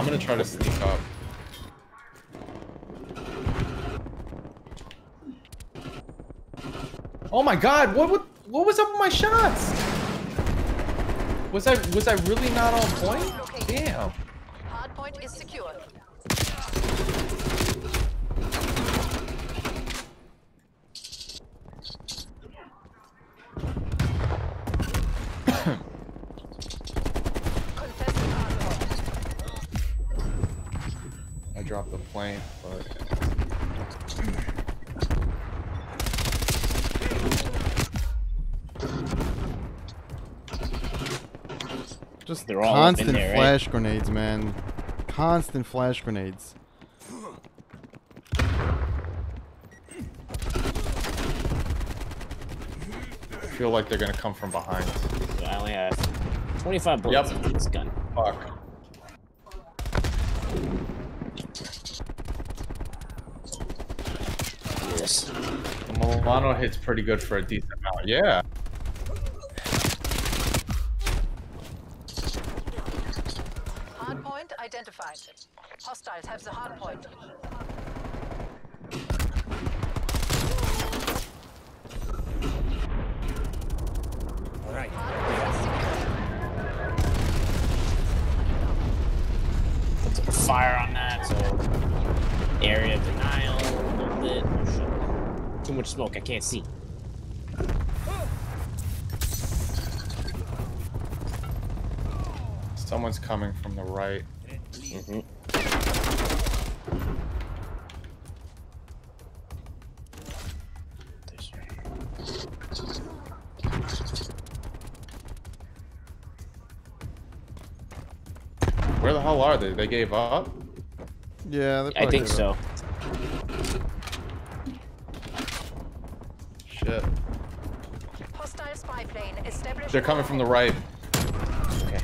I'm gonna try to sneak up. Oh my god, what what what was up with my shots? Was I was I really not on point? Damn. Hardpoint is secure. Contested hardpoint. I dropped the plane, but Just They're all constant there, right? flash grenades, man. Constant flash grenades. Feel like they're gonna come from behind. So I only have 25 bullets Yep. in this gun. Fuck. Yes. Milano hits pretty good for a decent amount. Yeah. They? They gave up? Yeah, I think could've- so. Shit. Hostile spy plane established. They're coming from the right. Okay.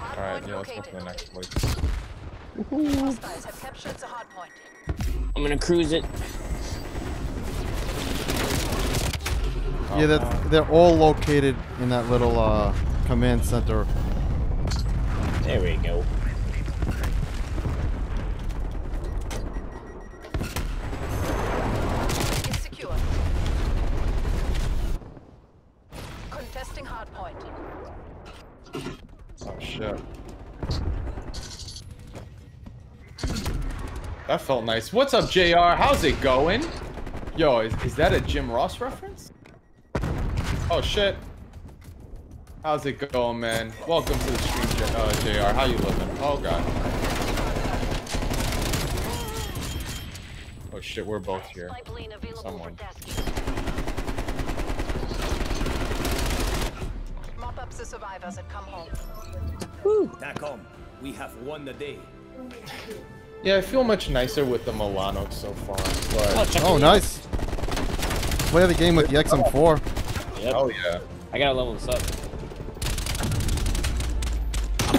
Alright, yeah, let's go located. for the next place. Hostiles have captured the hardpoint. I'm gonna cruise it. Yeah, that they're all located in that little uh, command center. There we go. Is secure. Contesting hardpoint. Oh shit. That felt nice. What's up, JR? How's it going? Yo, is, is that a Jim Ross reference? Oh shit. How's it going, man? Welcome to the stream, J- uh, JR. How you living? Oh god. Oh shit, we're both here. Spy plane available Someone. for tasking. Mop up the survivors and come home. TACOM, we have won the day. Yeah, I feel much nicer with the Milano so far. Oh, But check Oh, nice. Play the game with the XM4. Yep. oh yeah. I gotta level this up.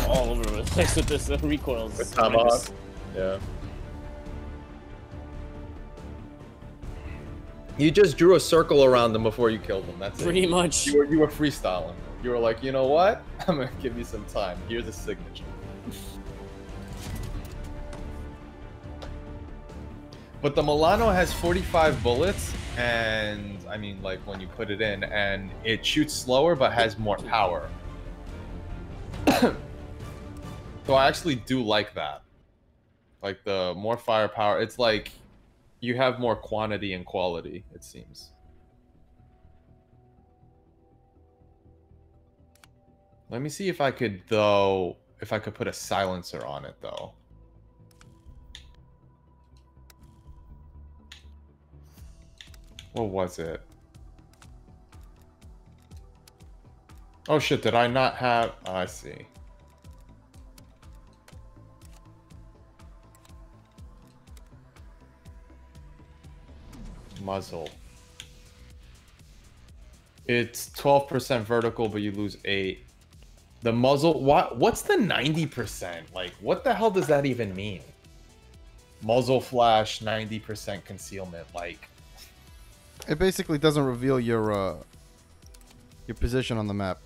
All over the place with this uh, recoils. With Tomahawk. Yeah. You just drew a circle around them before you killed them. That's Pretty it. much. You were, you were freestyling. You were like, you know what? I'm gonna give you some time. Here's a signature. but the Milano has 45 bullets, and I mean, like when you put it in, and it shoots slower but has more power. so I actually do like that. Like the more firepower, it's like you have more quantity and quality. It seems. Let me see if I could though, if I could put a silencer on it though. What was it? Oh shit, did I not have oh, I see. Muzzle. It's 12% vertical, but you lose 8. The muzzle, what? What's the 90%? Like, what the hell does that even mean? Muzzle flash, 90% concealment. Like, It basically doesn't reveal your uh, your position on the map.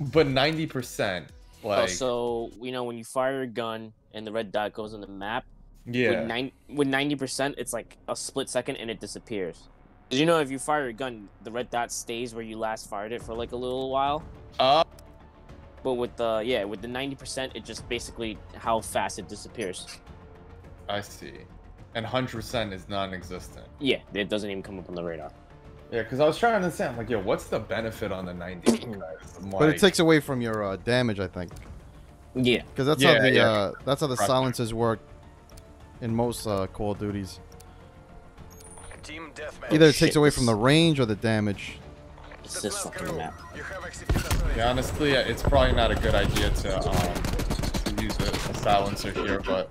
but 90%. Like, oh, so you know when you fire a gun and the red dot goes on the map, yeah. with nine with ninety percent, it's like a split second and it disappears. Did you know if you fire a gun, the red dot stays where you last fired it for like a little while? Uh, But with the yeah, with the ninety percent, it just basically how fast it disappears. I see. And 100% is non-existent. Yeah, it doesn't even come up on the radar. Yeah, because I was trying to understand, like, yo, what's the benefit on the 90? guys? But it takes away from your uh, damage, I think, Yeah, because that's Yeah, how the yeah. uh, that's how the Right. silencers work in most uh, Call of Duties. Team. Either it shit, takes away from the range or the damage. it's this fucking map. You have executed authority. Yeah, honestly, uh, it's probably not a good idea to, um, to use a, a silencer here, but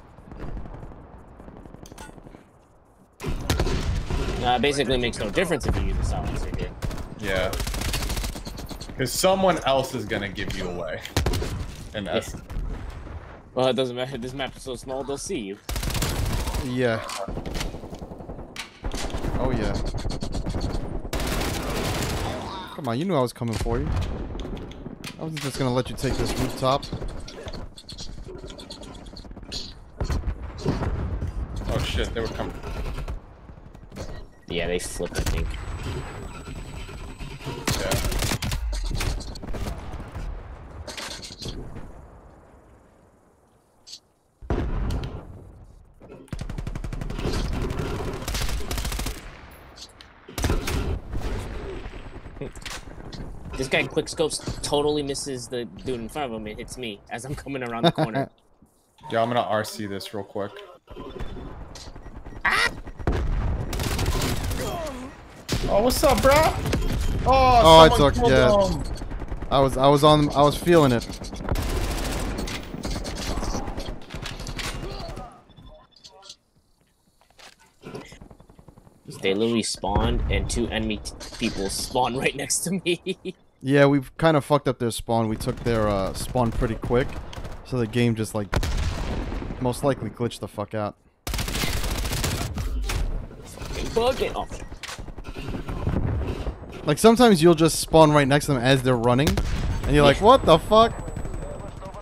Uh, basically makes no difference if you use a silencer here. yeah. Because someone else is going to give you away. In essence. Well, it doesn't matter. This map is so small, they'll see you. Yeah. Oh yeah. Come on, you knew I was coming for you. I wasn't just gonna let you take this rooftop. Oh shit, they were coming. Yeah, they flipped. I think. Yeah. This guy quick scopes totally misses the dude in front of him. It hits me as I'm coming around the corner. Yeah, I'm gonna RC this real quick. Oh, what's up, bro? Oh, Oh, it's someone okay, killed yeah. him. I was I was on I was feeling it. they literally spawned, and two enemy t- people spawned right next to me. Yeah, we've kind of fucked up their spawn. We took their uh, spawn pretty quick, so the game just like most likely glitched the fuck out. Oh, Like sometimes you'll just spawn right next to them as they're running, and you're like, what the fuck?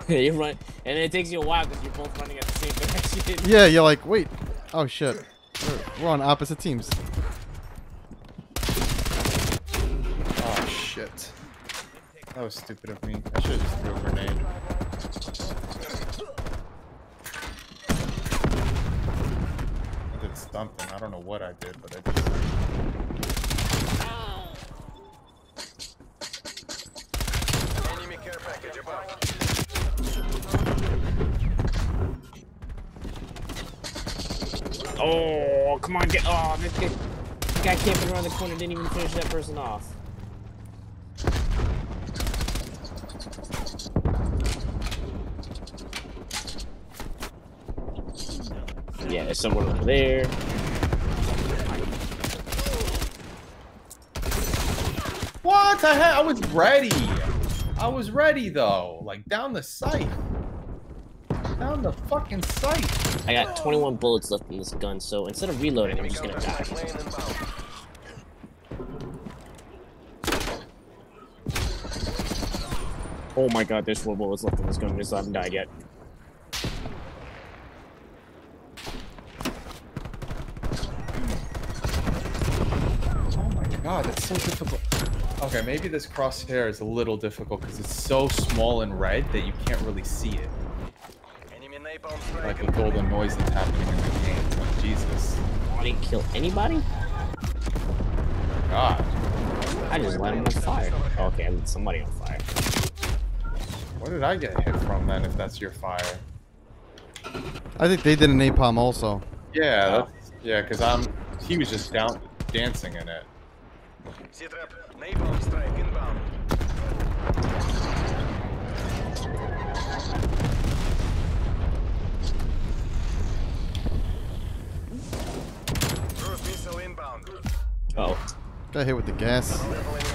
Yeah, you run, and it takes you a while because you're both running at the same direction. Yeah, you're like, wait, oh shit, we're, we're on opposite teams. Oh shit. That was stupid of me. I should have just threw a grenade. I did something. I don't know what I did, but I did something. Enemy care package above. Oh, come on, get. Oh, this guy, this guy camping around the corner didn't even finish that person off. Yeah, there's someone over there. What? I had. I was ready. I was ready though. Like down the sight. Down the fucking sight. I got 21 bullets left in this gun, so instead of reloading, I'm just gonna die. Oh my god, there's four bullets left in this gun. I still haven't died yet. Oh my god, that's so difficult. Okay, maybe this crosshair is a little difficult because it's so small and red that you can't really see it. Enemy napalm strike. Like with all the noise that's happening in the game. It's like, Jesus. I didn't kill anybody? God. I just lit him on fire. Okay, I lit somebody on fire. Where did I get hit from then if that's your fire? I think they did a napalm also. Yeah, that's, yeah, because I'm. He was just down dancing in it. C-trap. Napalm strike inbound. Cruise missile inbound. Oh. Got hit with the gas. Level enemy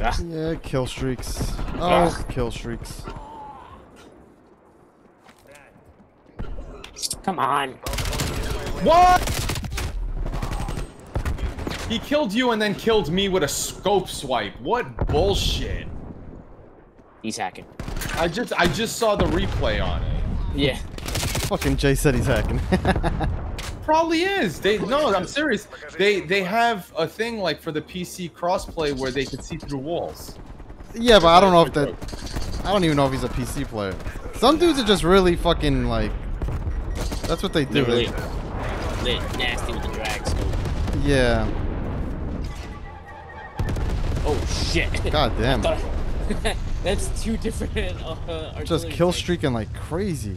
Ah. Yeah, kill streaks. Oh, ah. kill streaks. Come on. What? He killed you and then killed me with a scope swipe. What bullshit. He's hacking. I just I just saw the replay on it. Yeah. Fucking Jay said he's hacking. Probably is. They no, I'm serious. They they have a thing like for the PC crossplay where they can see through walls. yeah, but I don't know if that. I don't even know if he's a PC player. Some dudes are just really fucking like. That's what they do. They're really They- lit, nasty with the drag scope. yeah. Oh shit. God damn. Thought- That's two different. Uh, Just kill streaking like crazy.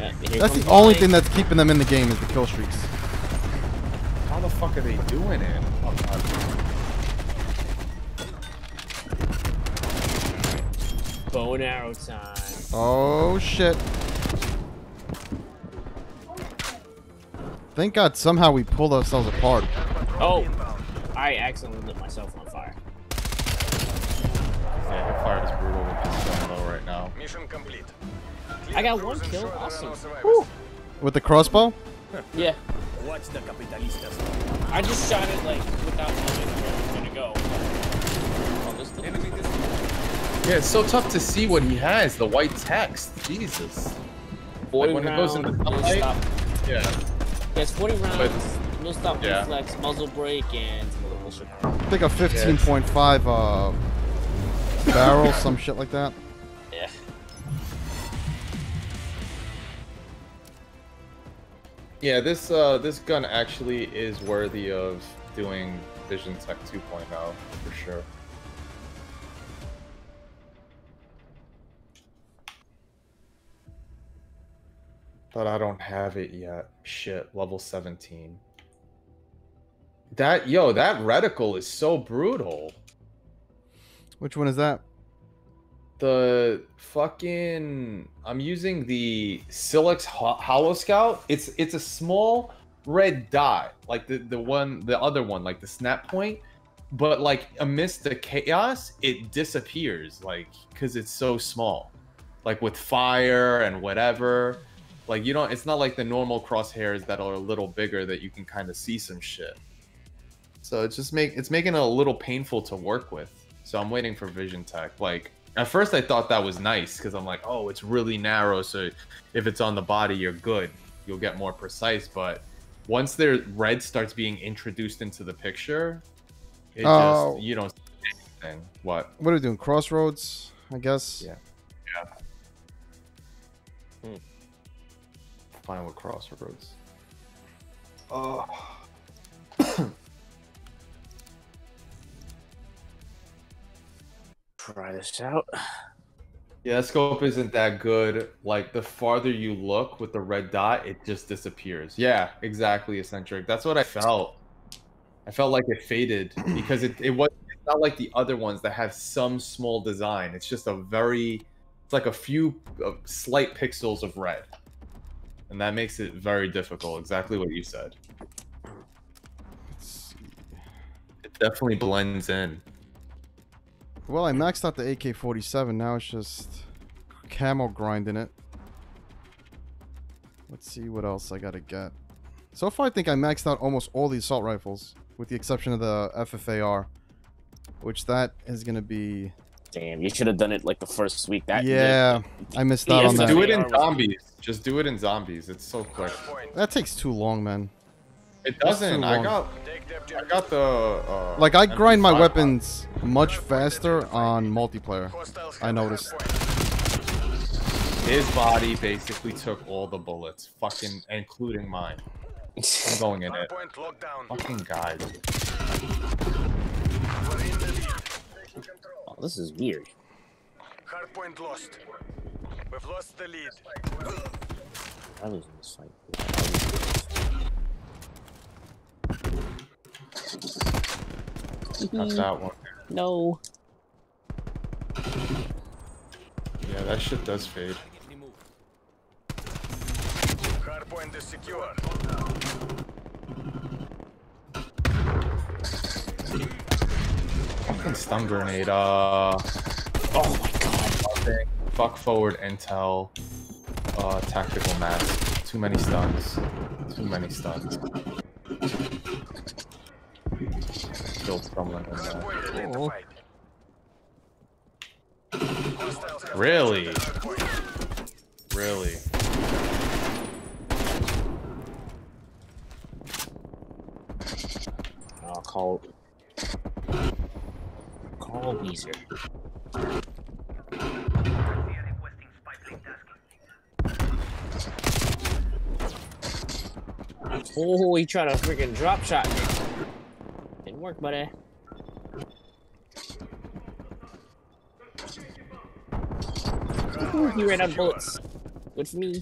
Yeah, That's the only mine. thing that's keeping them in the game is the kill streaks. How the fuck are they doing it? Oh, God. Bow and arrow time. Oh shit. Thank God somehow we pulled ourselves apart. Oh, I accidentally lit myself on fire. Yeah, Hipfire is brutal with this gun though right now. Mission complete. I got one kill. Awesome. With the crossbow? Yeah. Watch the capitalistas. I just shot it like without knowing where it was gonna go. Oh, this thing. Yeah, it's so tough to see what he has. The white text. Jesus. 40 when it goes round, into no sunlight? stop. Yeah. There's 40 rounds, But- no stop yeah. reflex, muzzle brake, and some other bullshit. I think a 15.5 uh barrel, some shit like that. Yeah, this uh this gun actually is worthy of doing Vision Tech 2.0 for sure. But I don't have it yet. Shit, level 17. That yo, that reticle is so brutal. Which one is that? The fucking I'm using the Silex Ho- Hollow Scout. It's it's a small red dot, like the the one the other one, like the snap point. But like amidst the chaos, it disappears, like because it's so small. Like with fire and whatever. Like you don't it's not like the normal crosshairs that are a little bigger that you can kind of see some shit. So it's just make it's making it a little painful to work with. So I'm waiting for Vision Tech. Like at first I thought that was nice because I'm like, oh, it's really narrow, so if it's on the body, you're good. You'll get more precise. But once their red starts being introduced into the picture, it Oh. just you don't see anything. What? What are we doing? Crossroads, I guess. Yeah. Yeah. Hmm. Fine with crossroads. Oh. Try this out. Yeah, scope isn't that good. Like the farther you look with the red dot, it just disappears. Yeah, exactly, eccentric. That's what I felt. I felt like it faded because it, it was it's not like the other ones that have some small design. It's just a very it's like a few uh, slight pixels of red. And that makes it very difficult. Exactly what you said. It definitely blends in. Well, I maxed out the AK-47. Now it's just camo grinding it. Let's see what else I gotta get. So far, I think I maxed out almost all the assault rifles, with the exception of the FFAR, which that is gonna be. Damn, you should have done it like the first week. That Yeah, I missed out Yeah, on Just that. do it in zombies. Just do it in zombies. It's so quick. That takes too long, man. It doesn't. I got I got the uh, Like I grind my MP5 weapons much faster on multiplayer. I noticed. His body basically took all the bullets, fucking including mine. I'm going in it. Hardpoint locked down. Fucking guys. We're in the lead. Oh, this is weird. Hardpoint lost. We've lost the lead. I'm losing this fight. Got that one. No. Yeah, that shit does fade. Hardpoint is secure. Fucking stun grenade. Uh, Oh my god. fuck forward intel. Uh, tactical mask. too many stuns. Too many stuns. Killed someone in there. Oh. Really? Really? I'll call. Call Weezer. Oh, he tried a freaking drop shot. Work, buddy. He ran out of bullets. For me.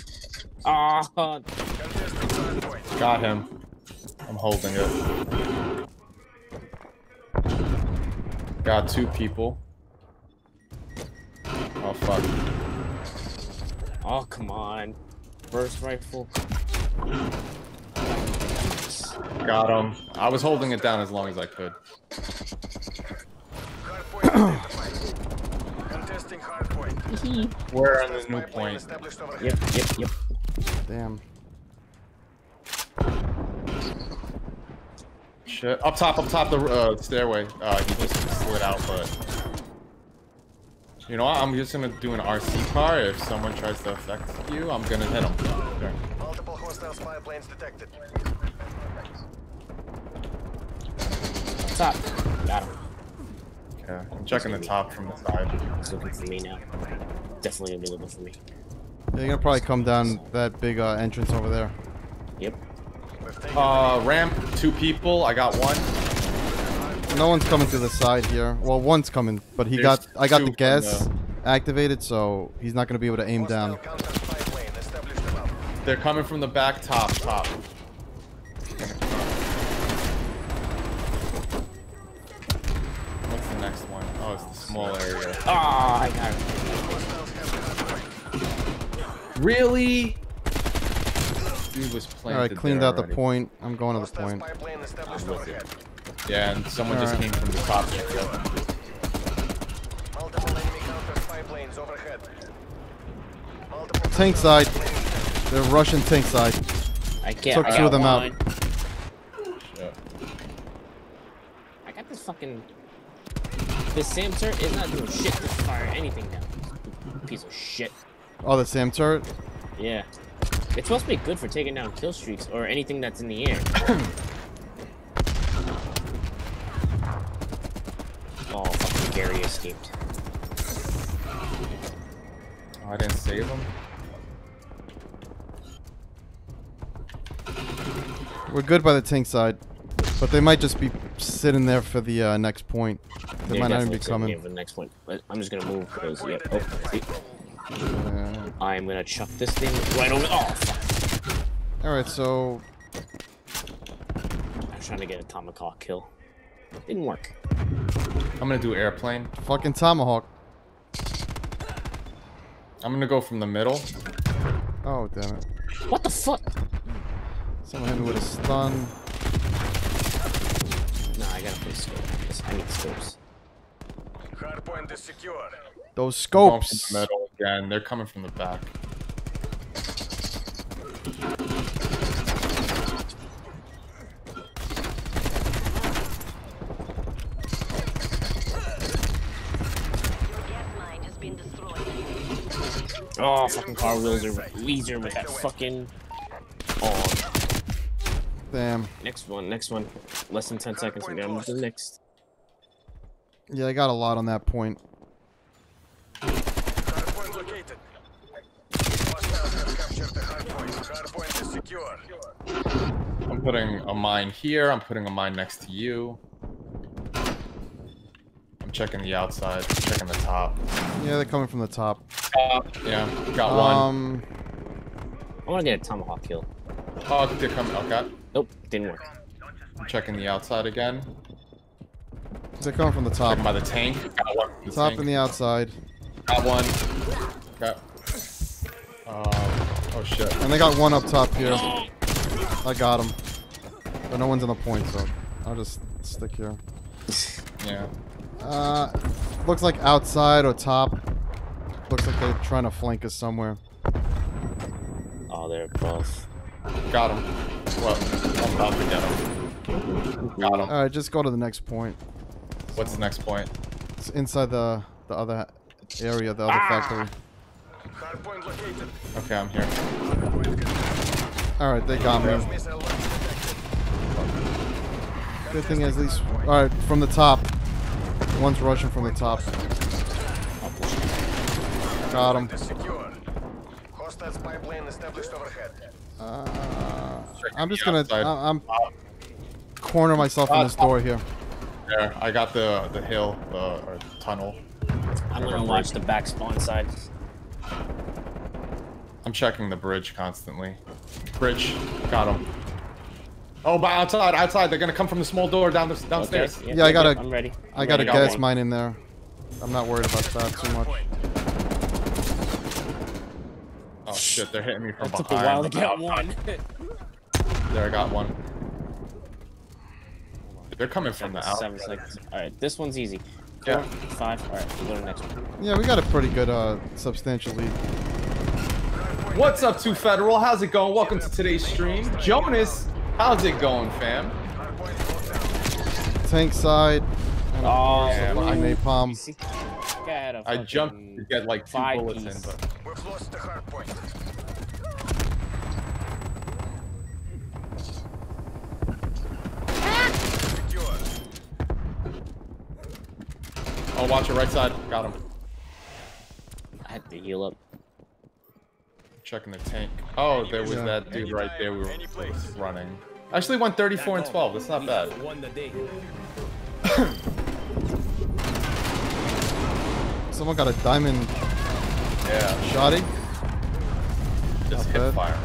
Ah, Got him. I'm holding it. Got two people. Oh fuck. oh, come on. First rifle. Got him. I was holding it down as long as I could. Contesting. We're on the new point. Yep, yep, yep. Damn. Shit. Up top, up top the uh, stairway. Uh, he just slid out, but. You know what? I'm just gonna do an RC car. If someone tries to affect you, I'm gonna hit him. There. Multiple hostile spy planes detected. Top. Got him. Okay. I'm checking the top from the side. He's looking for me now. Definitely gonna be looking for me. Yeah, you're gonna probably come down that big uh, entrance over there. Yep. Uh, ramp, two people. I got one. No one's coming to the side here. Well, one's coming, but he There's got I got the gas the- activated, so he's not gonna be able to aim down. counter spy plane established above. They're coming from the back top, top. What's the next one? Oh, it's the small area. Ah, I got him. Hostiles have the hardpoint. Really? Dude was playing. All right, cleaned out the point. I'm going to the point. spy plane established with you. overhead. Yeah, and someone just Alright. came from the top. Multiple enemy counter spy planes overhead. Multiple Tank side. planes They're Russian tank side. I can't. Took I two got of them out. one. Yeah. I got this fucking. This Sam turret is not doing shit to fire anything down. Piece of shit. Oh, the Sam turret. Yeah. It's supposed to be good for taking down kill streaks or anything that's in the air. oh, fucking Gary escaped. Oh, I didn't save him. We're good by the tank side, but they might just be sitting there for the uh, next point. They Yeah, might not even be coming. aim for the next point. But I'm just gonna move because yep. Oh, see. Yeah. I am gonna chuck this thing right over. Oh, fuck. All right, so I was trying to get a tomahawk kill. Didn't work. I'm gonna do airplane. fucking tomahawk. I'm gonna go from the middle. Oh damn it! What the fuck? Someone hit me with a stun. Nah, I gotta play scope. I need scopes. Hardpoint is secure. Those scopes. the middle again. They're coming from the back. Gas mine has been destroyed. Oh, fucking car wheels are Weezer with that fucking. Damn. next one, next one. Less than 10 seconds. I'm gonna the next. Yeah, I got a lot on that point. Hardpoint located. Hostiles have captured the hardpoint. Hardpoint is secure. I'm putting a mine here. I'm putting a mine next to you. I'm checking the outside. Checking the top. Yeah, they're coming from the top. Yeah, got one. Um, I wanna get a tomahawk kill. Oh, they're coming. Okay. Nope, didn't work. I'm checking the outside again. they're coming from the top. Checking by the tank. Got one. from the Top tank. and the outside, Got one. Got. Um, oh shit. and they got one up top here. I got him, but no one's in the point, so I'll just stick here. Yeah. Uh, looks like outside or top. Looks like they're trying to flank us somewhere. Oh, Oh, they're both. Got him. Well, I'm about to get him. Got him. Alright, just go to the next point. What's the next point? It's inside the the other area, the other ah! factory. Okay, I'm here. Alright, they got me. Missile launch detected. Good thing is, at least. Alright, from the top. One's rushing from the top. Got him. Is secure. Hostile spy plane established overhead. Uh, I'm just gonna. I, I'm corner myself in this door here. There, I got the the hill, the or tunnel. I'm gonna watch the back spawn side. I'm checking the bridge constantly. Bridge, got him. Oh, but outside, outside. They're gonna come from the small door down the Okay. downstairs. Yeah, I gotta- I'm ready. I I'm got a ready. gas one. mine in there. I'm not worried about that too much. Oh shit, they're hitting me from It took a behind. while to get one. There, I got one. They're coming from the out. Seven seconds. All right, this one's easy. Yeah. Five. All right, we'll go to the next one. Yeah, we got a pretty good, uh, substantial lead. What's up, Two Federal? How's it going? Welcome to today's stream. Jonas, how's it going, fam? Tank side. And Oh, Yeah, my I- napalm. See, got a I fucking jumped to get like two five bullets piece. in, but We've lost the hardpoint. Secure. oh, watch it right side. Got him. I have to heal up. Checking the tank. Oh, there was Yeah. that dude right there we were running. Actually went 34 and 12. That's not bad. Someone got a diamond Yeah, shoddy. just Not hit bad. fire.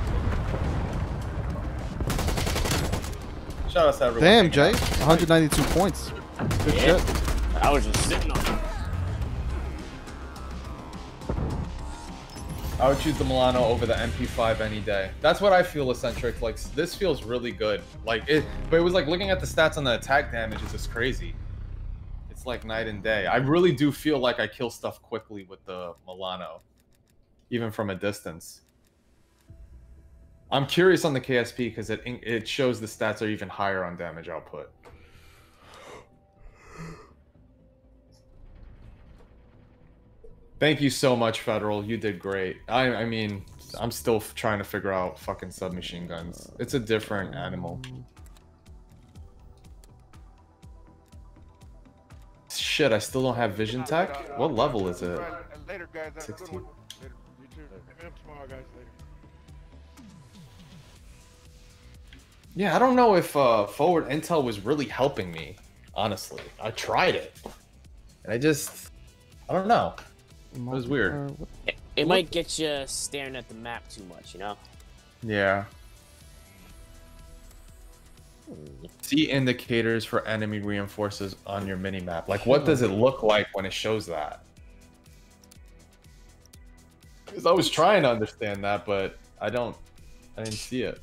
Shout out to everyone. Damn, Jay. 192 points. Good Yeah. shit. I was just sitting on it. I would choose the Milano over the MP5 any day. That's what I feel eccentric. Like this feels really good. Like it, but it was like looking at the stats on the attack damage is just crazy. It's like night and day. I really do feel like I kill stuff quickly with the Milano, even from a distance. I'm curious on the KSP because it it shows the stats are even higher on damage output. Thank you so much, Federal. You did great. I I mean, I'm still trying to figure out fucking submachine guns. It's a different animal. Shit, I still don't have vision tech. What level is it? Later, guys. Have a good 16. One. Later. You me up tomorrow, guys. Later. Yeah, I don't know if uh, forward intel was really helping me. Honestly, I tried it, and I just, I don't know. It was weird. Uh, It, it might get you staring at the map too much, you know. Yeah. See indicators for enemy reinforces on your mini map. Like, what does it look like when it shows that? Because I was trying to understand that, but I don't. I didn't see it.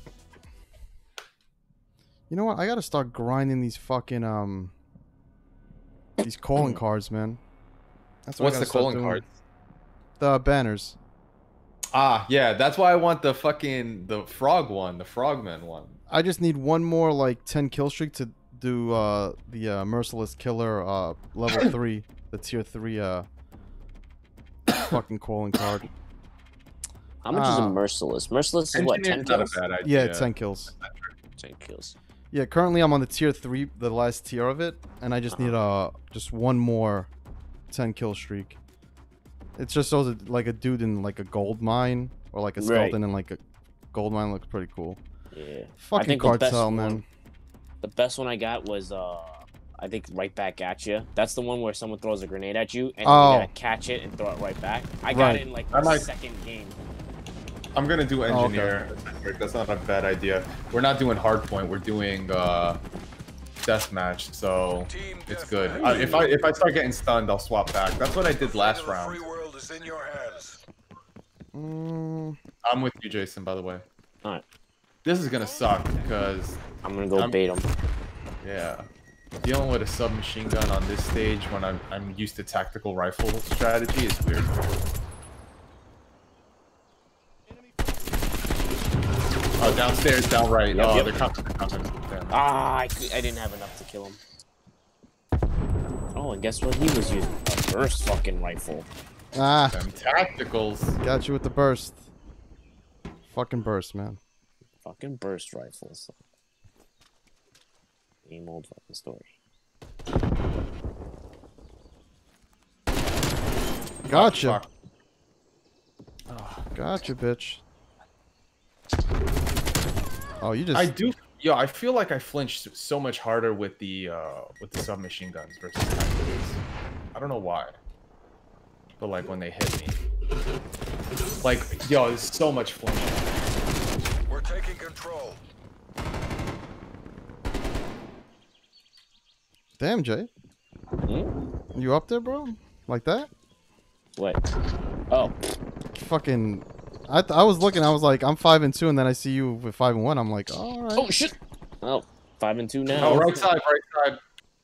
You know what? I gotta start grinding these fucking um these calling cards, man. That's what I gotta the calling doing. card? The banners. Ah, yeah, that's why I want the fucking the frog one, the frogman one. I just need one more like 10 kill streak to do uh the uh, merciless killer uh level 3, the tier 3 uh fucking calling card. How much is a Ah. merciless? Merciless is what? Ten Engineer's not a kills. bad idea. Yeah, 10 kills. Ten kills. Yeah, currently I'm on the tier 3, the last tier of it, and I just need uh just one more 10 kill streak. It's just so like a dude in like a gold mine or like a Right. skeleton in like a gold mine looks pretty cool. Yeah. Fucking think the best cartel, one- man. The best one I got was uh I think right back at you. That's the one where someone throws a grenade at you and Oh. you gotta catch it and throw it right back. I got it in like I the might- second game. I'm gonna do Oh, okay. engineer. That's not a bad idea. We're not doing hardpoint. We're doing uh, deathmatch, so Team it's good. deathmatch. Uh, if I if I start getting stunned, I'll swap back. That's what I did last round. free world is in your hands. Mm, I'm with you, Jason. By the way, Alright. this is gonna suck because I'm gonna go I'm- bait him. yeah, dealing with a submachine gun on this stage when I'm I'm used to tactical rifle strategy is weird. Uh, downstairs, down right. Yep, oh, yep. they're coming. They're coming. Damn. Ah, I, I didn't have enough to kill him. Oh, and guess what he was using? A burst fucking rifle. Ah, Them tacticals. got you with the burst. Fucking burst, man. Fucking burst rifles. Same old fucking story. Gotcha. Fuck. Gotcha, bitch. Oh, you just. I do. Yo, I feel like I flinched so much harder with the uh with the submachine guns versus tacticals. I don't know why. But like when they hit me. Like, yo, there's so much flinching. We're taking control. Damn, Jay. Hmm? You up there, bro? Like that? What? Oh, Fucking. I, th- I was looking. I was like, I'm five and two, and then I see you with five and one. I'm like, all right. oh shit. Oh, five and two now. Oh, right side, right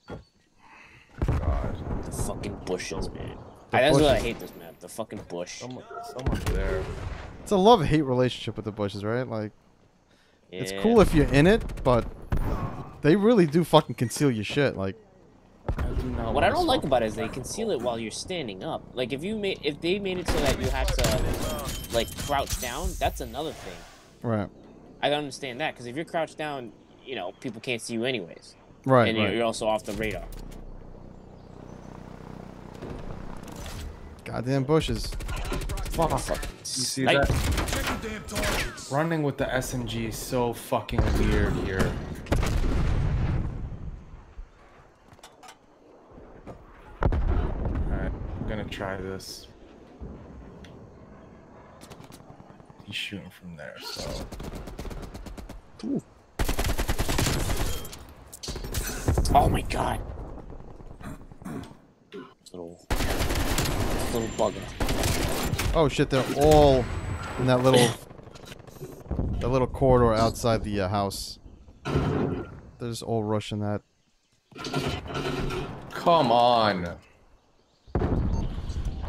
side. God, The fucking bushes, man. The I, that's what I hate this map. The fucking bush. someone, someone's there. It's a love hate relationship with the bushes, right? Like, it's cool if you're in it, but they really do fucking conceal your shit. Like, I do not What I don't like about it is they conceal it while you're standing up. Like if you made if they made it so that you had to like crouch down, that's another thing. right, I don't understand that because if you're crouched down, you know people can't see you anyways, right, and you're, right. you're also off the radar. Goddamn bushes. Fuck. You see snipe. that? Running with the SMG is so fucking weird here. Alright, I'm gonna try this. He's shooting from there, so. Oh my god. Little little bugger. Oh shit, they're all in that little, that little corridor outside the uh, house. They're just all rushing that. Come on!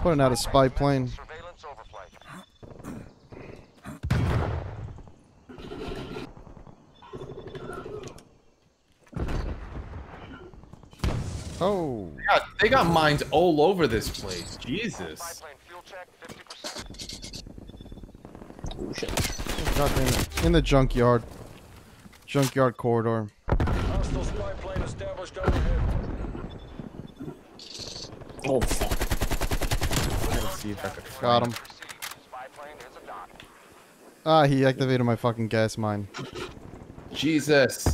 Putting out a spy plane. Oh, They got, they got mines all over this place. Jesus. Biplane fuel check 50%. Oh shit. goddamn it. In the junkyard. Junkyard corridor. Hostile spy plane established overhead. Oh fuck. Let's see if I could Got find- him. Spy plane is a dot. Ah, he activated my fucking gas mine. Jesus.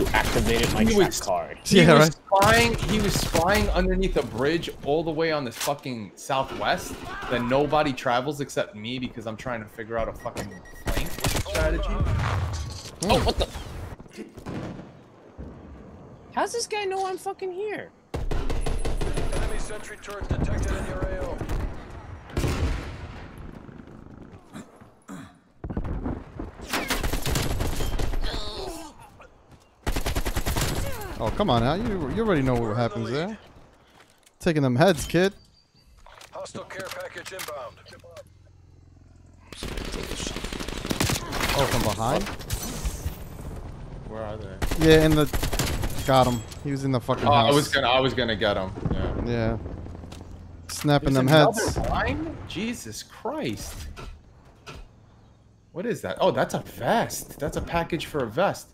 You activated my He track was- card. He Yeah, was spying. He was spying underneath a bridge all the way on the fucking southwest that nobody travels except me because I'm trying to figure out a fucking flank strategy. Oh what the? How's this guy know I'm fucking here? Enemy sentry turret detected in your AO. Oh, come on now. You, you already know what happens there. Taking them heads, kid. Hostile care package inbound. Oh, from behind? Where are they? Yeah, in the... Got him. He was in the fucking Oh, house. I was gonna. I was gonna get him. Yeah. Yeah. Snapping There's them another heads. line? Jesus Christ. What is that? Oh, that's a vest. That's a package for a vest.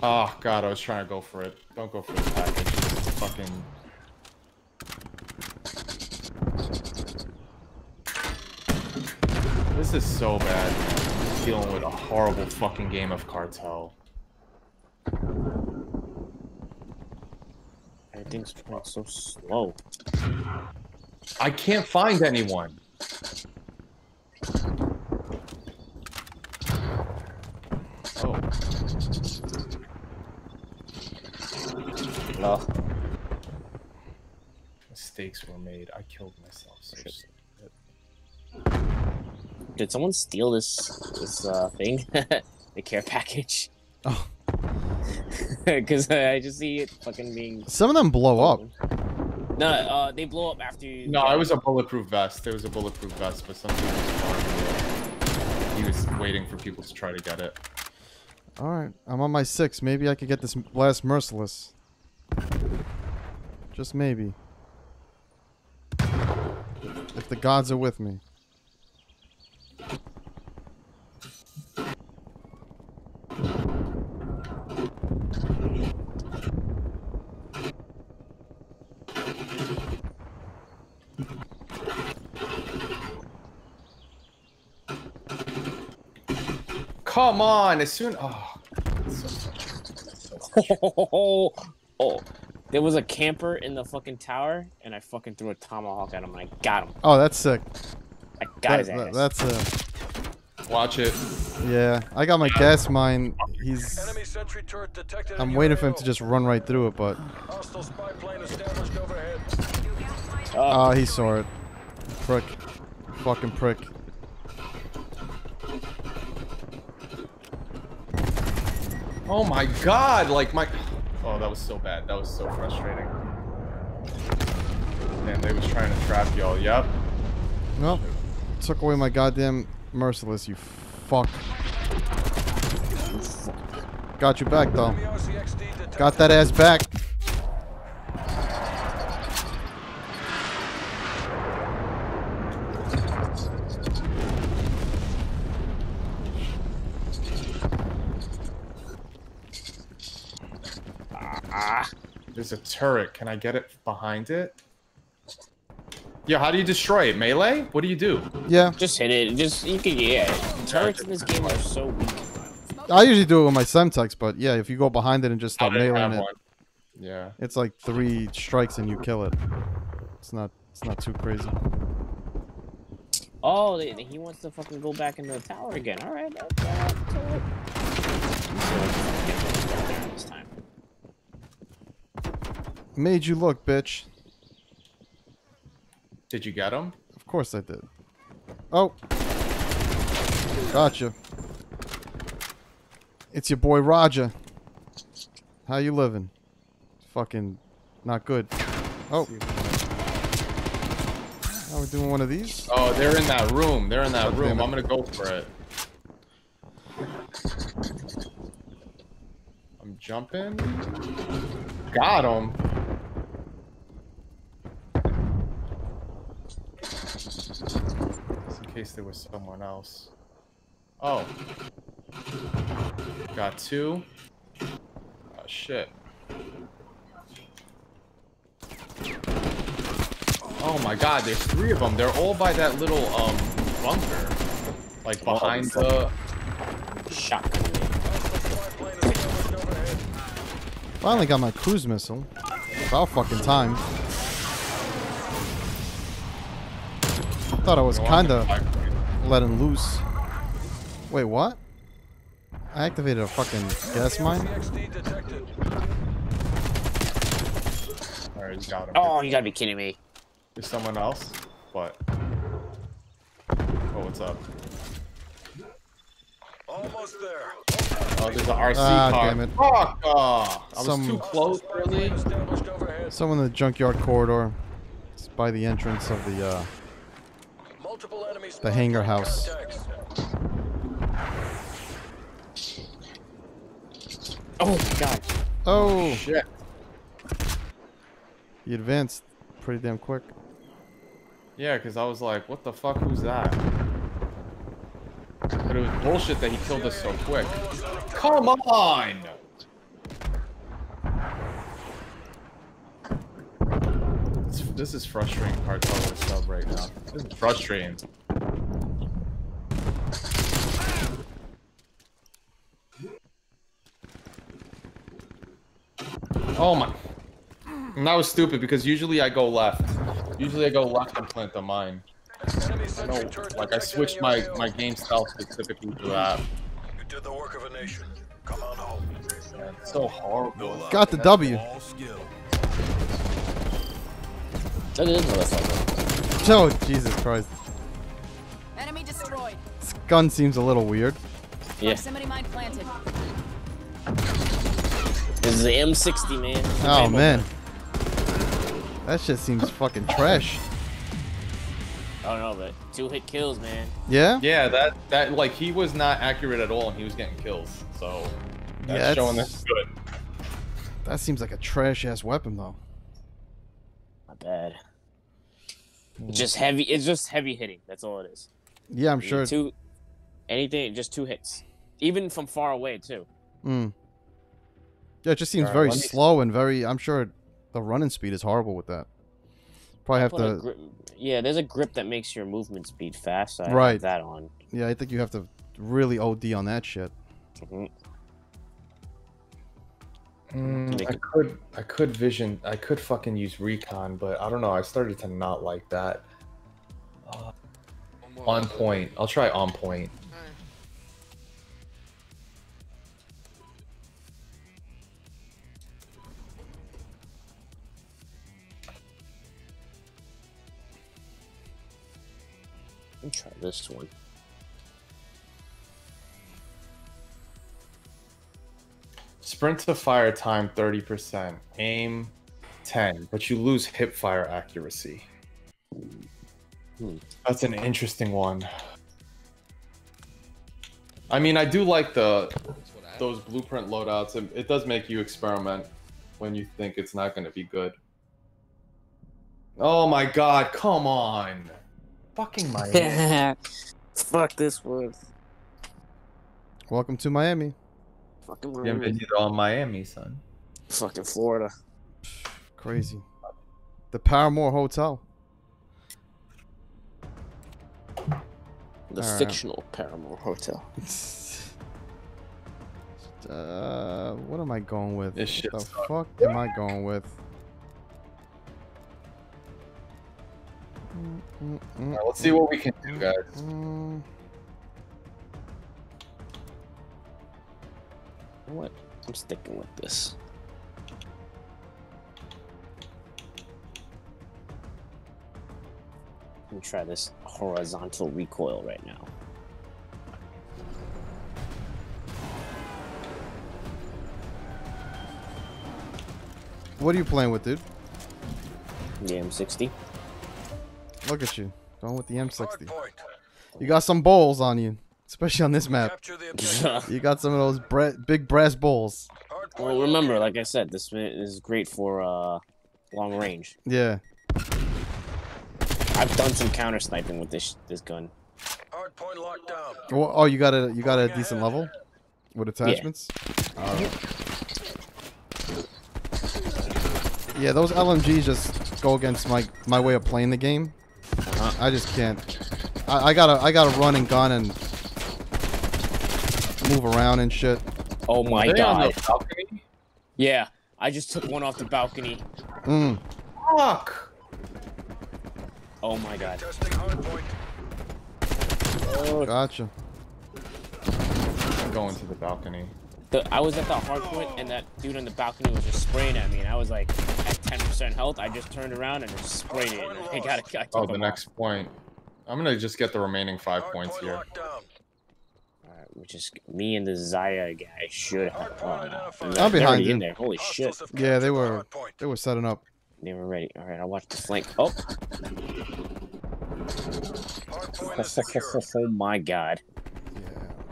Oh god, I was trying to go for it. Don't go for the package. Fucking. This is so bad. Dealing with a horrible fucking game of cartel. Everything's going so slow. I can't find anyone. No. mistakes were made. I killed myself. So Shit. stupid. Did someone steal this this uh thing? the care package? Oh. Because I just see it fucking being. Some of them blow up. No, uh, they blow up after you. No, it was a bulletproof vest. It was a bulletproof vest, but somebody was farming it. He was waiting for people to try to get it. All right, I'm on my six. Maybe I could get this last merciless. Just maybe. If the gods are with me. Come on, as soon. Oh, oh, there was a camper in the fucking tower, and I fucking threw a tomahawk at him, and I got him. Oh, that's sick. I got That- his that- ass. that's a. watch it. yeah. I got my gas mine. He's. Enemy sentry turret detected I'm your waiting for him to just run right through it, but Hostile spy plane established overhead. Oh, oh, he saw it. Prick. Fucking prick. Oh my god, like my. Oh, that was so bad. That was so frustrating. Damn, they was trying to trap y'all. Yep. Nope. Took away my goddamn merciless, you fuck. Got you back though. Got that ass back. ah, There's a turret. Can I get it behind it? Yeah, how do you destroy it? Melee? What do you do? Yeah, just hit it. Just you can yeah. Turrets in this game are so weak. I usually do it with my Semtex, but yeah, if you go behind it and just I start didn't mailing have it, one. Yeah. it's like three strikes and you kill it. It's not, it's not too crazy. Oh, they, he wants to fucking go back into the tower again. All right, that's all right. That's all right. This time. Made you look, bitch. Did you get him? Of course I did. Oh. Gotcha. It's your boy Roger. How you living? Fucking not good. Oh. Now we're doing one of these? Oh, they're in that room. They're in that room. I'm gonna go for it. I'm jumping. Got him. Just in case there was someone else. Oh. Got two. Oh, shit. Oh my god, there's three of them. They're all by that little um bunker. Like behind the Shotgun. Spy plane established overhead. Finally got my cruise missile. About fucking time. I thought I was kinda letting loose. Wait, what? I activated a fucking gas mine? RCXD detected. Alright, got him. Oh, you gotta be kidding me. There's someone else? What? Oh, what's up? Almost there. Oh, there's an RC Ah, car. damn it. Fuck! ah. I was Some- too close, really. Someone in the junkyard corridor. It's by the entrance of the, uh... The hangar house. Oh my god. Oh! Shit. He advanced pretty damn quick. Yeah, because I was like, what the fuck, who's that? But it was bullshit that he killed us so quick. Come on! This, this is frustrating part of the sub right now. This is frustrating. Oh my. And that was stupid because usually I go left. Usually I go left and plant the mine. Enemy I know, like I switched my, my game style specifically to that. You did the work of a nation. Come on home. Yeah, it's so horrible. Got the W. Look at this motherfucker. Oh, Jesus Christ. Enemy destroyed. This gun seems a little weird. Yeah. Proximity mine planted. This is the M60, man. Oh, Rambo. man. That shit seems fucking trash. I don't know, but two hit kills, man. Yeah? Yeah, that that like he was not accurate at all, and he was getting kills. So that's Yeah, showing it's- this is good. That seems like a trash ass weapon though. Not bad. It's just heavy. It's just heavy hitting. That's all it is. Yeah, I'm sure. Two, anything, just two hits, even from far away too. Mm. Yeah, it just seems Alright, very slow and very. I'm sure the running speed is horrible with that. Probably have to. grip- yeah, there's a grip that makes your movement speed fast. I Right. have that on. Yeah, I think you have to really OD on that shit. Mhm. Mm, I could I could vision I could fucking use recon, but I don't know. I started to not like that. Uh, on point. I'll try on point. Let me try this one. Sprint to fire time 30%. Aim 10, but you lose hip fire accuracy. Hmm. That's an interesting one. I mean, I do like the those blueprint loadouts. It, it does make you experiment when you think it's not going to be good. Oh my god, come on. Fucking my Fuck this one. Welcome to Miami. Fucking Miami. Bienvenido a Miami, son. Fucking Florida. Crazy. The Paramore Hotel. The Alright. fictional Paramore Hotel. Uh, what am I going with? This shit what the sucks. fuck am I going with? Mm, mm, mm, Alright, let's see what we can do, guys. What? I'm sticking with this. Let me try this horizontal recoil right now. What are you playing with, dude? The M60. Look at you. Going with the M60. You got some bowls on you. Especially on this map. Capture the objective. You got some of those bra- big brass bowls. Hard point well, remember, like I said, this is great for uh, long range. Yeah. I've done some counter sniping with this this gun. Hard point locked down. Oh, oh, you got a you got a decent level with attachments. Uh, yeah, those LMGs just go against my my way of playing the game. Uh-huh. I just can't. I, I gotta I gotta run and gun and move around and shit. Oh my Are they on god! the? Yeah, I just took one off the balcony. Mm. Fuck! Oh my god! Testing hard point. Oh, Gotcha. I'm going to the balcony. the, I was at the hard point, and that dude on the balcony was just spraying at me, and I was like at 10% health. I just turned around and just sprayed it. And I got I took Oh, him the off. next point. I'm gonna just get the remaining five Hard points point here. Locked down. Alright, which is me and the Zaya guy should have. No. I'm They're behind you. in there. Holy shit! Yeah, they were they were setting up. They were ready. All right, I'll watch the flank. Oh, Hard point is secure. oh my god! Yeah.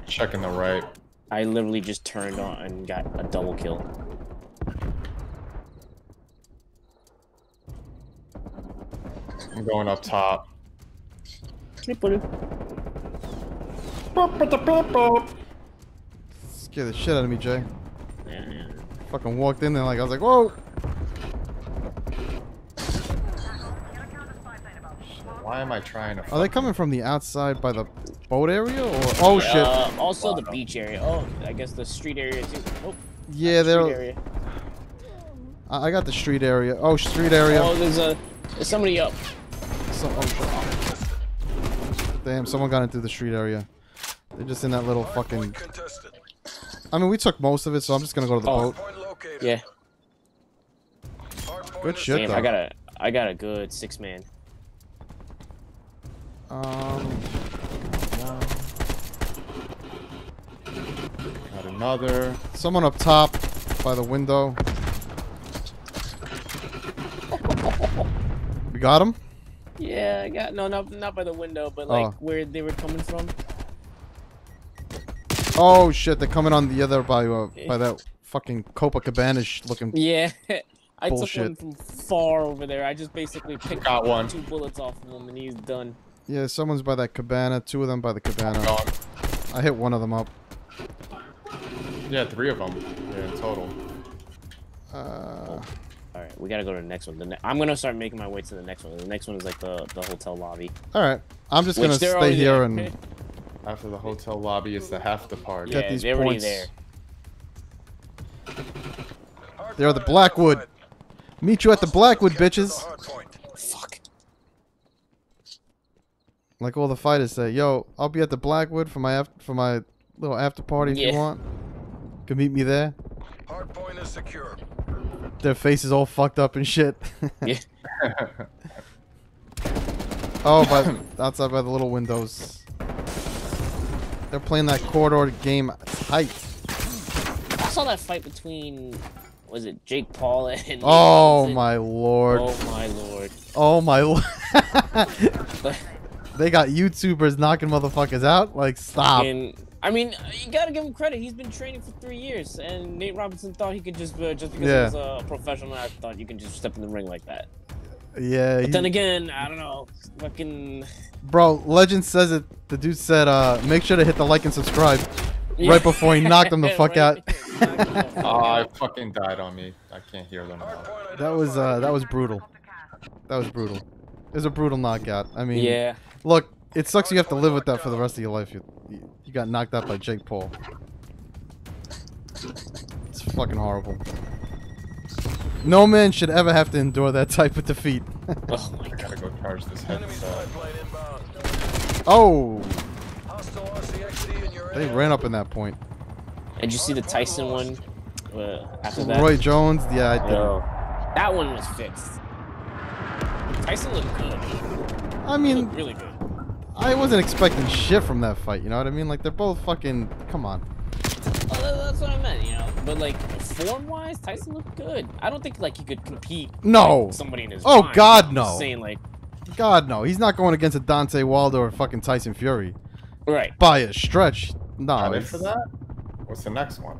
Checking the right. I literally just turned on and got a double kill. I'm going up top. Scared the shit out of me, Jay. Fucking walked in there like I was like, whoa. Why am I trying to? Are they coming from the outside by the boat area or? Oh shit. Uh, also the beach area. Oh, I guess the street area too. Oh, Yeah, they're. I got the street area. Oh, street area. Oh, there's a there's somebody up. So- oh. Damn, someone got into the street area. They're just in that little fucking. contested. I mean, we took most of it, so I'm just gonna go to the Oh. boat. Yeah. Good shit, Damn, though. I got a I got a good six man. Um, Got another. someone up top by the window. we got him? Yeah, I got no, not not by the window, but like Oh. where they were coming from. Oh shit! They're coming on the other by uh, by that fucking Copacabana sh- looking. Yeah, I took Bullshit. one from far over there. I just basically picked Got one. two bullets off of him, and he's done. Yeah, someone's by that cabana. Two of them by the cabana. Gone. I hit one of them up. Yeah, three of them. Yeah, in total. Uh, All right, we gotta go to the next one. The ne- I'm gonna start making my way to the next one. The next one is like the the hotel lobby. all right. I'm just Which gonna stay already here there. and After the hotel lobby, is the half the party. Get yeah, these they're already points. there. They're the Blackwood. meet you at the Blackwood, bitches. Fuck. Like all the fighters say, "Yo, I'll be at the Blackwood for my after for my little after party if you Yeah. want. Can meet me there." Hardpoint is secure. Their faces all fucked up and shit. Yeah. oh, but outside by the little windows. They're playing that corridor game tight. I saw that fight between was it Jake Paul and Oh my lord. Oh my lord. Oh my lord. they got YouTubers knocking motherfuckers out. Like, stop. And I mean, you gotta give him credit. He's been training for three years, and Nate Robinson thought he could just uh, just because Yeah. he was a professional. I thought you can just step in the ring like that. Yeah. But he- then again, I don't know. Fucking Bro, Legend says it. The dude said, uh, make sure to hit the like and subscribe right before he knocked him the fuck Right. out. Knocked him the fuck Oh, I fucking died on me. I can't hear them. now. That was, uh, that was brutal. That was brutal. It was a brutal knockout. I mean, Yeah. look, it sucks you have to live with that for the rest of your life. You, you, you got knocked out by Jake Paul. It's fucking horrible. No man should ever have to endure that type of defeat. Oh my I gotta go charge this Enemy headset. spy plane inbound. Oh, Hostile RCXD in your they ran up in that point. Did you see the Tyson one? Uh, after that. Roy Jones, yeah, I did. Yo, that one was fixed. Tyson looked good. I mean, really good. I wasn't expecting shit from that fight. You know what I mean? Like they're both fucking. Come on. Well, that's what I meant, you know. But like form-wise, Tyson looked good. I don't think like he could compete. No. with somebody in his. Oh, prime. God, I'm no. just saying like God no, he's not going against a Deontay Wilder or fucking Tyson Fury right. by a stretch. No, Are they it's- for that? What's the next one?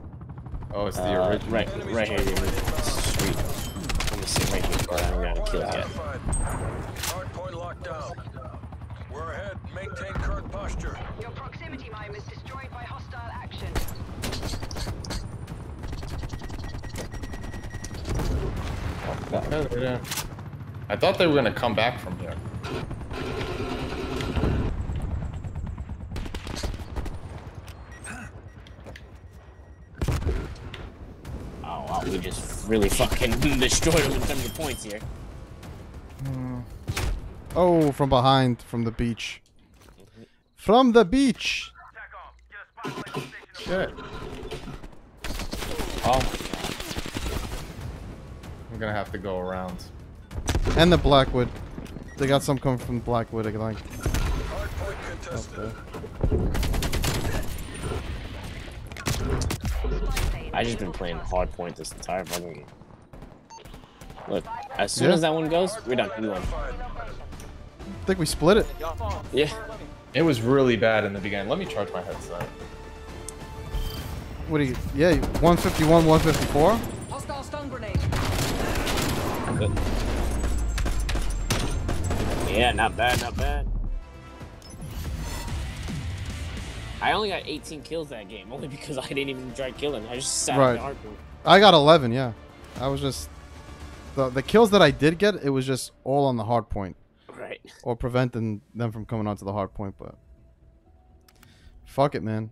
Oh, it's the Uh, original. right, right here. Dude. Street. Let me see right here. but I haven't gotten Hardpoint killed yet. identified. Hardpoint locked down. We're ahead. Maintain current posture. Your proximity mine was destroyed by hostile action. I thought they were gonna come back from here. Oh wow, we just really fucking destroyed him in terms of points here. Hmm. Oh, from behind, from the beach. Mm-hmm. From the beach. Shit. Oh. I'm gonna have to go around. And the Blackwood. They got some coming from Blackwood, I think. Hardpoint. I just been playing hard point this entire fucking game. Look, as soon Yeah. as that one goes, we're done. We won. I think we split it. Yeah. It was really bad in the beginning. Let me charge my headset. What do you? Yeah, 151, 154. Yeah, not bad, not bad. I only got 18 kills that game, only because I didn't even try killing. I just sat Right. on the hard point. I got 11. Yeah, I was just the the kills that I did get. It was just all on the hard point Right. or preventing them from coming onto the hard point. But fuck it, man.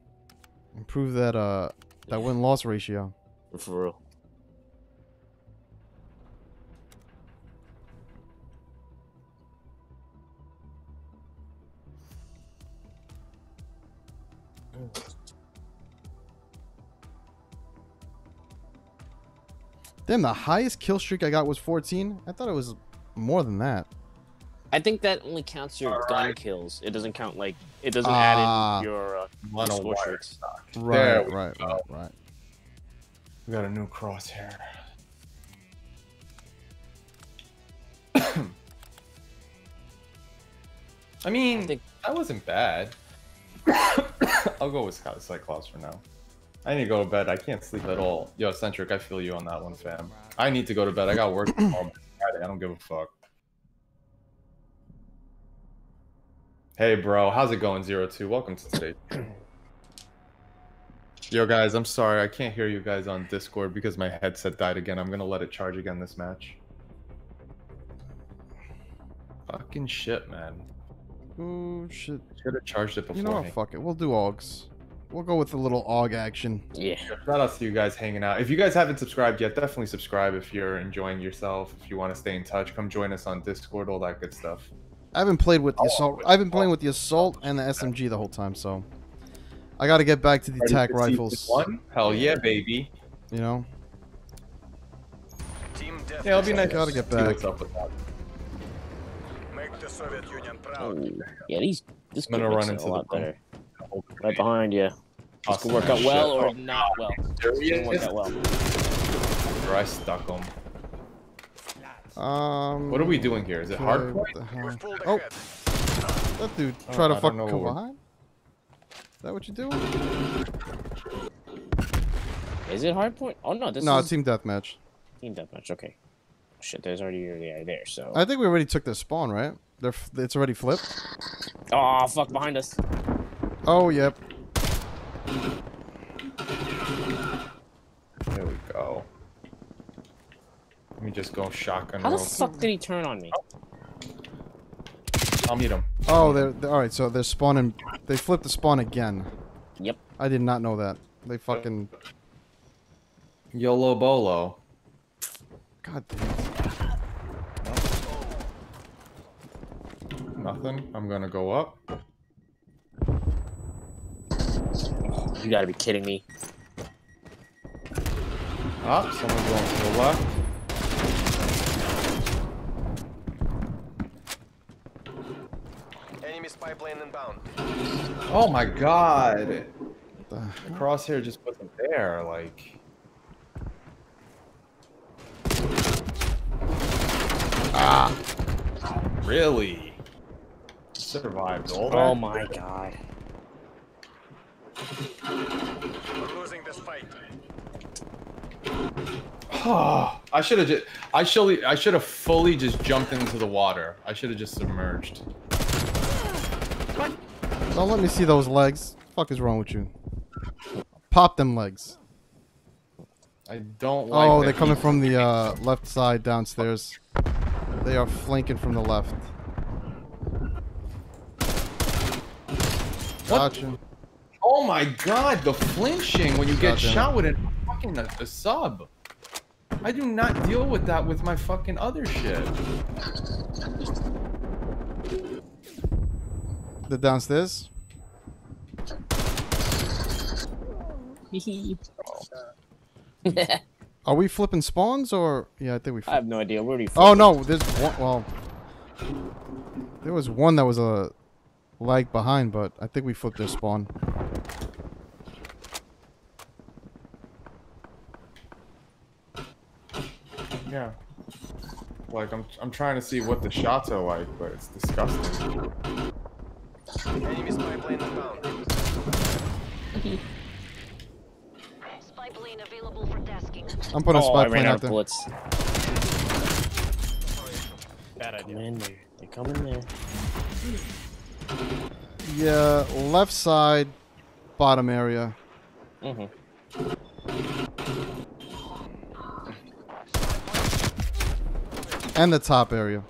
Improve that uh that win loss ratio. For real. Damn, the highest kill streak I got was 14. I thought it was more than that. I think that only counts your gun Alright. kills. It doesn't count like it doesn't Ah. add in your uh, One your score streaks. stock. Right, There we right, go. right, right. We got a new crosshair. I mean, I think- that wasn't bad. I'll go with Scott Cyclops for now. I need to go to bed. I can't sleep at all. Yo, Centric, I feel you on that one, fam. I need to go to bed. I got work tomorrow. Friday. I don't give a fuck. Hey, bro. How's it going, Zero Two? Welcome to today. Yo, guys, I'm sorry. I can't hear you guys on Discord because my headset died again. I'm gonna let it charge again this match. Fucking shit, man. Oh shit. Should have charged it before. You know what? Fuck it. We'll do Augs. We'll go with a little Aug action. Yeah. Shout out to you guys hanging out. If you guys haven't subscribed yet, definitely subscribe if you're enjoying yourself. If you want to stay in touch, come join us on Discord, all that good stuff. I haven't played with the assault. I've been playing with the assault and the SMG the whole time, so I got to get back to the attack Ready rifles. One? Hell yeah, baby. You know, Team death. Yeah, it'll be nice. Gotta get to see back. what's up with that. Make the Soviet Union proud. Oh, yeah, these this I'm gonna run run into a lot the better. Right behind you. This Awesome, could work man. out well or Oh, not well. serious? Didn't work out well. Bro, I stuck them. um. What are we doing here? Is it hard point? the hell? We've pulled Oh, that dude Oh, try to I fuck don't come behind. Is that what you're doing? Is it hard point? Oh no, this no, is team deathmatch. team deathmatch. Okay. Shit, there's already a guy there. So. I think we already took the spawn, right? They're f- it's already flipped. Oh fuck! Behind us. Oh, yep. There we go. Let me just go shotgun How the real fuck did he turn on me? I'll meet him. Oh, they're, they're all right. So they're spawning. They flipped the spawn again. Yep. I did not know that. They fucking. YOLO Bolo. God damn. it. Nothing. I'm gonna go up. You gotta be kidding me. Oh, Someone's going to the left. Enemy spy plane inbound. Oh my god. The- The crosshair just wasn't there, like. Ah. Really? Survived all that? Oh my god. We're losing this fight. I should have just. I should. I should have fully just jumped into the water. I should have just submerged. Don't let me see those legs. The Fuck is wrong with you? Pop them legs. I don't like. Oh, they're coming from the uh, left side downstairs. They are flanking from the left. What? Gotcha. Oh my god, the flinching when you get Goddamn shot with a fucking a, a sub. I do not deal with that with my fucking other shit. They're downstairs. Are we flipping spawns or? Yeah, I think we. I have no idea. Where do you? oh no, there's one. Well, there was one that was a lag behind, but I think we flipped their spawn. Yeah. Like I'm I'm trying to see what the shots are like, but it's disgusting. Enemy spy plane inbound. Spy plane available for tasking. I'm putting a Oh, I spy ran plane out out of there. bullets. Bad Come idea. in there. They come in there. Yeah, left side, bottom area. Mm-hmm. And the top area.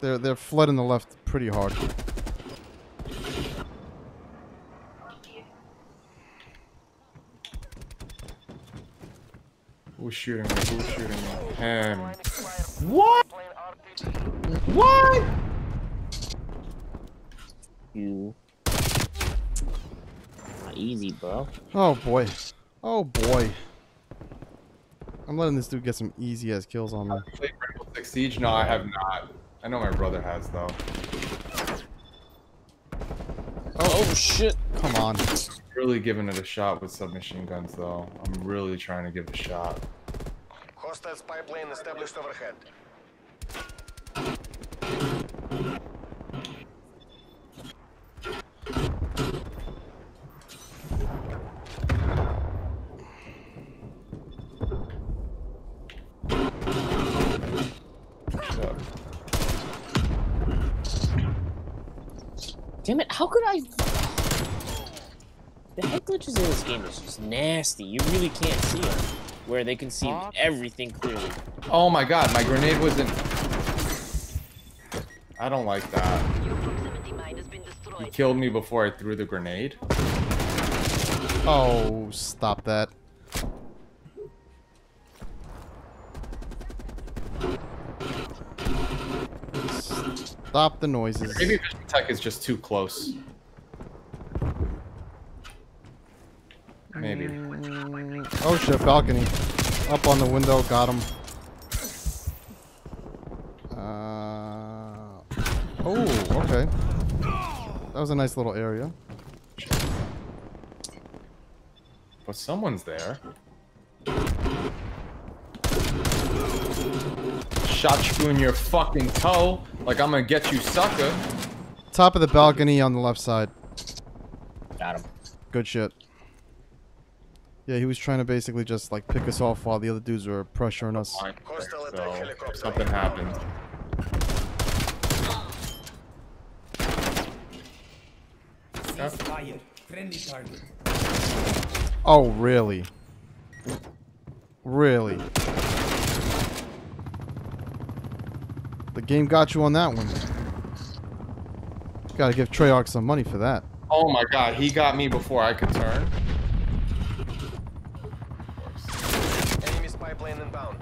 They're they're flooding the left pretty hard. Who's shooting me? Who's shooting me? Him. What? What? You. Not easy, bro. Oh boy. Oh boy. I'm letting this dude get some easy ass kills on me. Played Rainbow Six Siege? No, I have not. I know my brother has though. Oh, oh, shit. Come on. Really giving it a shot with submachine guns though. I'm really trying to give it a shot. Hostile spy plane established overhead. Damn it! How could I? The head glitches in this game is just nasty. You really can't see them, where they can see everything clearly. Oh my god, my grenade wasn't. I don't like that. You killed me before I threw the grenade. Oh, stop that. Stop the noises. Maybe Vision Tech is just too close. Maybe. Oh shit, balcony. Up on the window, got him. Uh, oh, okay. That was a nice little area. But someone's there. Shot you in your fucking toe. Like I'm gonna get you, sucker. Top of the balcony on the left side. Got him. Good shit. Yeah, he was trying to basically just like pick us off while the other dudes were pressuring us. Fine. Hostile attack So, something happened. Fire. Friendly target. Oh, really? Really? The game got you on that one. Gotta give Treyarch some money for that. Oh my god, he got me before I could turn. Enemy spy plane inbound.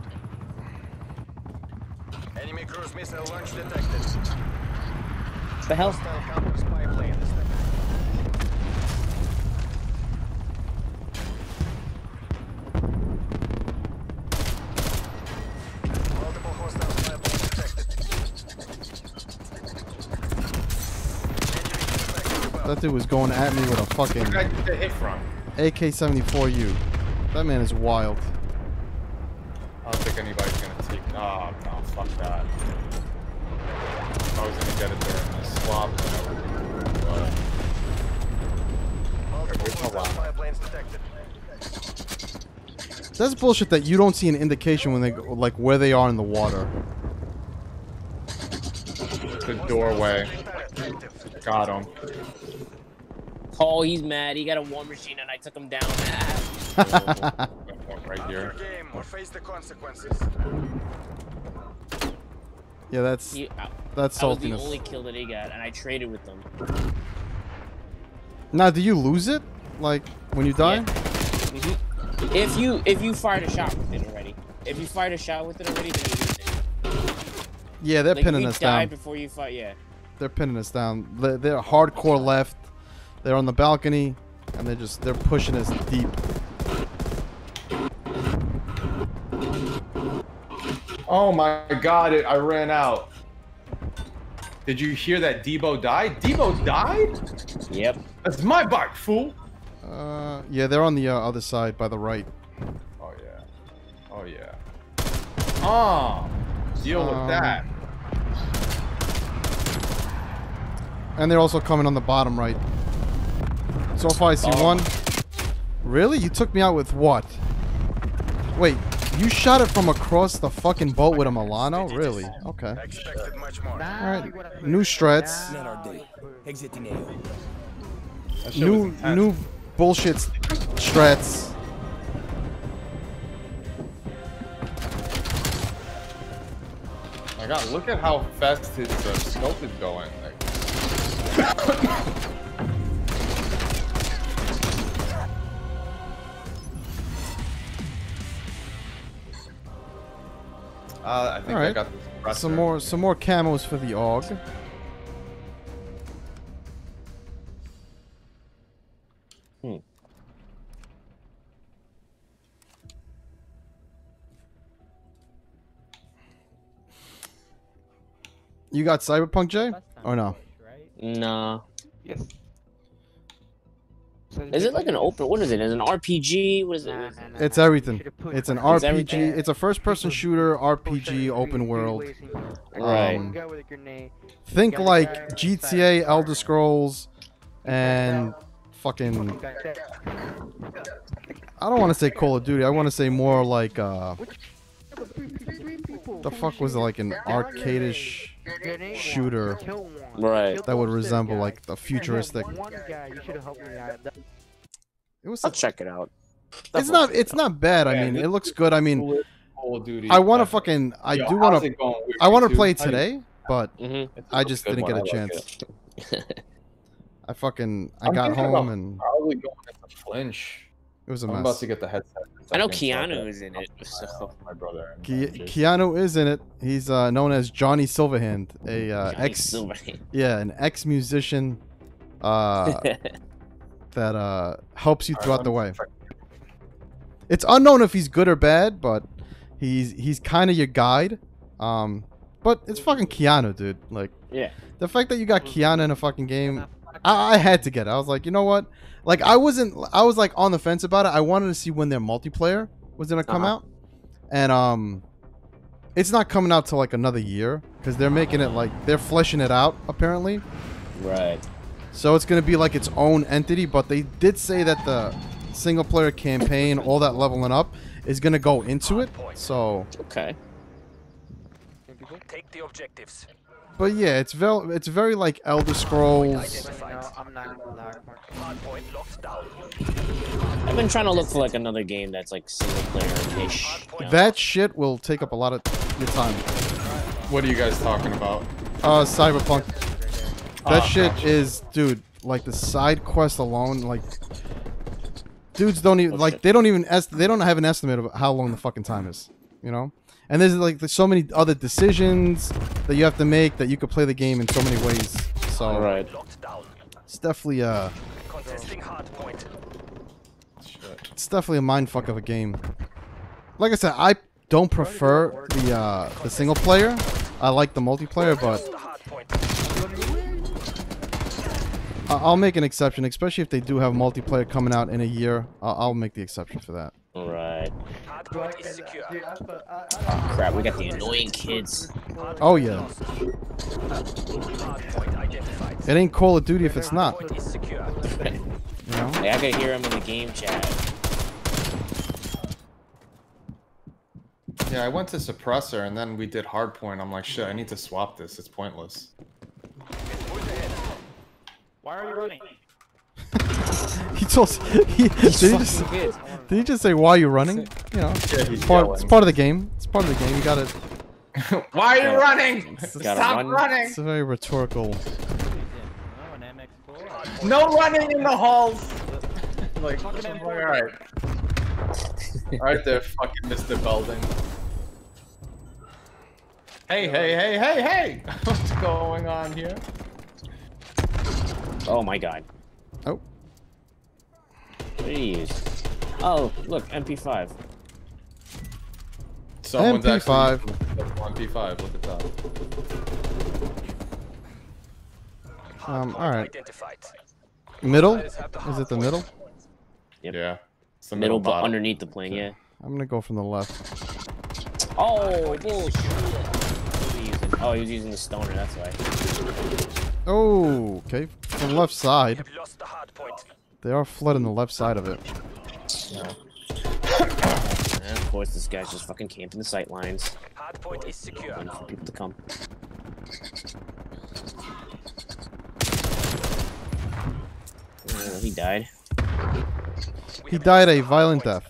Enemy cruise missile launch detected. What the hell? Hostile counter spy plane detected. Multiple hostile spy plane detected. Enemy detected above. That dude was going at me with a fucking Where did I get the hit from? AK-74U. That man is wild. I don't think anybody's gonna take. Oh no, fuck that. I was gonna get it during the swap and everything. But Multiple Where's my hostile lock? spy planes detected. That's bullshit that you don't see an indication when they go, like where they are in the water. the doorway. Got him. Oh, he's mad. He got a war machine and I took him down. Right Up here. your game or face the consequences. Yeah, that's He, I, that's I was the only kill that he got, and I traded with them. Now, do you lose it? Like when you die? Mhm. If you if you fired a shot with it already, if you fired a shot with it already, then you lose it. Yeah, they're Like pinning we us died down. before you fight. Yeah. They're pinning us down. They're, they're hardcore left. They're on the balcony, and they're just they're pushing us deep. Oh my god, it, I ran out. Did you hear that Debo died? Debo died? Yep. That's my bike, fool. Uh, yeah, they're on the uh, other side by the right. Oh yeah. Oh yeah. Oh, deal with Um, that. And they're also coming on the bottom right. So far, I see Oh. one. Really? You took me out with what? Wait, you shot it from across the fucking boat with a Milano? Really? Okay. Expected much more. Alright. New strats. Not our day. Exit in AO. That shit was New new bullshit s- strats. My god, look at how fast his uh, scope is going. Like, uh, I think I Alright. got this. suppressor. Some more some more camos for the AUG. Hmm. You got Cyberpunk J? Or no? Nah. Yes. Is it like an open? What is it? Is it an RPG? What is it? Nah, What is it? nah, nah, It's nah. everything. It's an RPG. everything. It's a first-person shooter RPG open three- three world. Right. Um, One guy with a grenade. Think like GTA. Elder Scrolls, and fucking. Fucking guy there. I don't want to say Call of Duty. I want to say more like uh, The fuck was it, like an arcadish shooter Right. that would resemble like the futuristic? One guy, you should have helped me out. It was. I'll check it out. It's not. It's not bad. I mean, it looks good. I mean, Call of Duty. I want to fucking. I do want to. it going with I want to play today, but Mm-hmm. It's just didn't get a chance. I fucking. I got home and Probably going into flinch. it was a I'm about to get the headset. I know Second, Keanu that- is in it, so My brother. Ke- Keanu is in it. He's uh, known as Johnny Silverhand, a uh, Johnny ex. Silverhand. Yeah, an ex musician. Uh, that uh helps you throughout let the way. It's unknown if he's good or bad, but he's he's kind of your guide. Um, but it's fucking Keanu, dude. Like yeah. the fact that you got Keanu in a fucking game, I, I had to get it. I was like, you know what? Like I wasn't. I was like on the fence about it. I wanted to see when their multiplayer was gonna come Uh-huh. out, and um, it's not coming out till like another year because they're making it like they're fleshing it out apparently. Right. So it's going to be like its own entity, but they did say that the single player campaign, all that leveling up, is going to go into it. So, Okay. Take the objectives. But yeah, it's very, it's very like Elder Scrolls. I'm not gonna lie, Mark. Hardpoint locked down. I've been trying to look for like another game that's like single player ish. That shit will take up a lot of your time. What are you guys talking about? Uh, Cyberpunk. That Ah, shit gotcha. is, dude. Like the side quest alone, like dudes don't even like they don't even est- they don't have an estimate of how long the fucking time is, you know. And there's like there's so many other decisions that you have to make that you could play the game in so many ways. So Right. Locked down. it's definitely a Contesting hardpoint. Shit. it's definitely a mindfuck of a game. Like I said, I don't prefer the uh the single player. I like the multiplayer, but I- I'll make an exception, especially if they do have multiplayer coming out in a year. I'll, I'll make the exception for that. Right. Hardpoint is secure. Crap, we got the annoying kids. Oh yeah, it ain't Call of Duty if it's not. Hardpoint. You know. Like, I could hear him in the game chat. Yeah, I went to suppressor and then we did hardpoint. I'm like, shit, I need to swap this. It's pointless. Why are you running? He told. He, did, he just, did he just say why are you running? You know, Yeah, it's part, it's part of the game. It's part of the game. You gotta. Why are you running? Stop run. running! It's a very rhetorical. No running in the halls! like, alright. Alright there, fucking Mr. Belding. Hey, hey, hey, hey, hey! What's going on here? Oh my god. Oh, What did he use? Oh, look, MP5. Someone's MP5. Actually, MP5, look at that. um, all right. Middle? Is it the middle? Yep. Yeah. It's the Middle, but underneath the plane, yeah. I'm gonna go from the left. Oh, bullshit. What was he using? Oh, he was using the stoner, that's why. Oh, okay. From the left side, the they are flooding the left side of it. And of course, this guy's just fucking camping the sight lines. Hardpoint is secure. Waiting for people to come. Uh, he died. He died a violent death.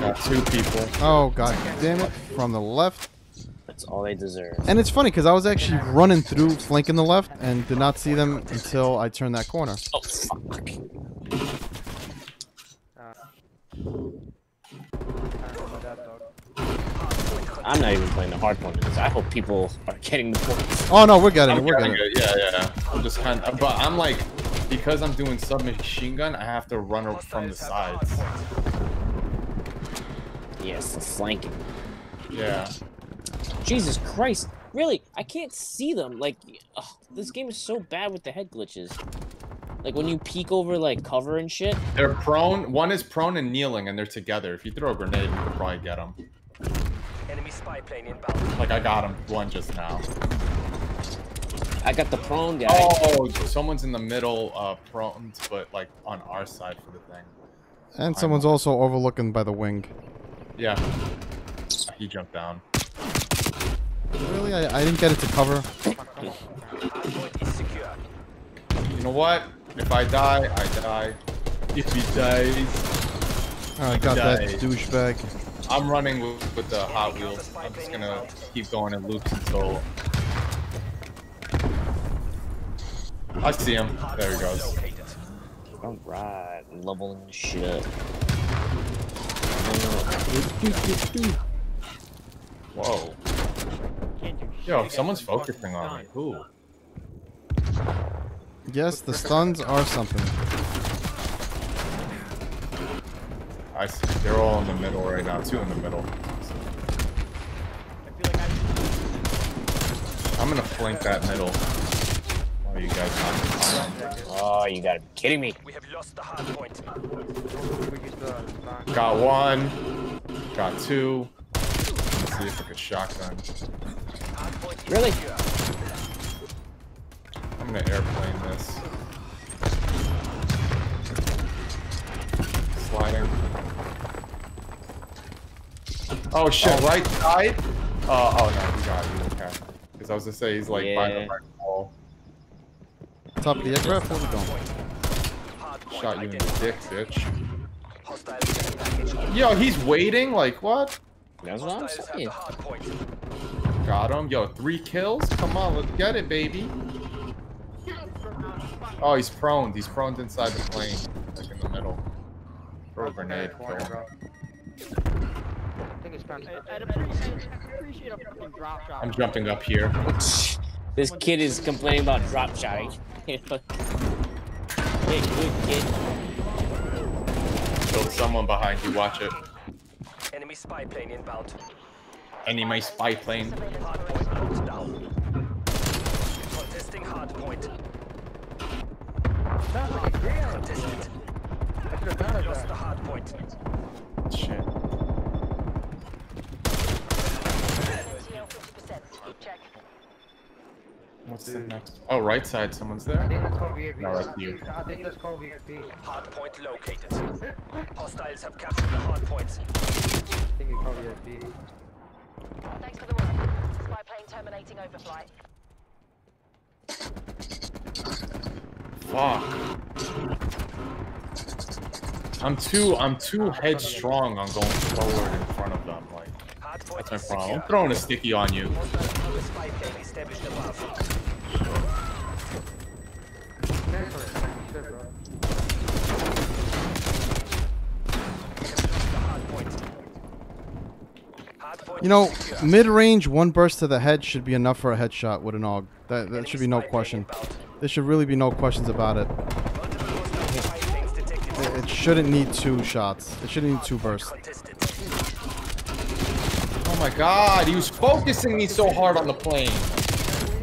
Got two people. Oh god damn it! From the left. That's all they deserve. And it's funny because I was actually running through, flanking the left, and did not see them until I turned that corner. Oh, fuck. I'm not even playing the hard point because I hope people are getting the points. Oh no, we're getting it. We're getting getting it. it. Yeah, yeah. I'm just kind of, but I'm like, because I'm doing submachine gun, I have to run from the sides. Yes, the flanking. Yeah. Jesus Christ. Really, I can't see them. Like, ugh, this game is so bad with the head glitches. Like, when you peek over, like, cover and shit. They're prone. One is prone and kneeling, and they're together. If you throw a grenade, you could probably get them. Enemy spy plane inbound. Like I got him one just now. I got the prone guy. Oh, someone's in the middle, uh, prone, but like on our side for the thing. And someone's also overlooking by the wing. Yeah. He jumped down. Really? I, I didn't get it to cover. Hardpoint is secure. You know what? If I die, I die. If he dies, I got that douchebag. I'm running with, with the Hot Wheels. I'm just gonna keep going in loops until I see him. There he goes. Alright, leveling shit up. Whoa. Can't do shit Yo, someone's focusing on me. stuns. Who? Yes, the stuns are something. I see. They're all in the middle right now. Two in the middle. I feel like I I'm gonna flank that middle. Oh, you guys not Oh, you gotta be kidding me. We have lost the hardpoint. we used to uh, Got one. Got two. Let's see if I can shotgun. Really? secure. I'm gonna airplane this. Sliding. Oh shit, right side? Uh, oh no, he got you, okay. Because I was gonna say he's like by the right wall. Top of the aircraft? Where we going? Hardpoint Shot you in the dick, bitch. Hostiles care package. Yo, he's waiting? Like, what? That's what I'm saying. Got him. Yo, three kills? Come on, let's get it, baby. Oh, he's prone. He's prone inside the plane. Like in the middle. Throw a grenade. kill him. I think it's fun. I- I'd appreciate, appreciate a fucking drop shot. I'm jumping up here. This kid is complaining about drop shotting. hey, good kid. Killed someone behind you. Watch it. Enemy spy plane inbound. Enemy spy plane. Hardpoint locked down. Contesting hardpoint. Sounds like a great one. Contested. I should have thought of Lost the that. hardpoint. Shit. 50%. Check. What's the next? Oh, right side. Someone's I there. think that's called VIP. No, that's you. I think that's called VIP. Hardpoint located. Hostiles have captured the hardpoint. I think it's called VIP. Thanks for the work. Spy plane terminating overflight. Fuck. I'm too. I'm too headstrong on going forward in front of them. Like Hardpoint that's my problem. I'm throwing a sticky on you. Hostiles have the spy plane established above. Thanks for it. Shit, bro. The hardpoint. Hardpoint You know, mid-range, one burst to the head should be enough for a headshot with an AUG. That, that should be no question. There should really be no questions about it. Multiple hostile spy planes detected. It, it shouldn't need two shots. It shouldn't need two bursts. Contested. Oh my god, he was focusing me so hard on the plane.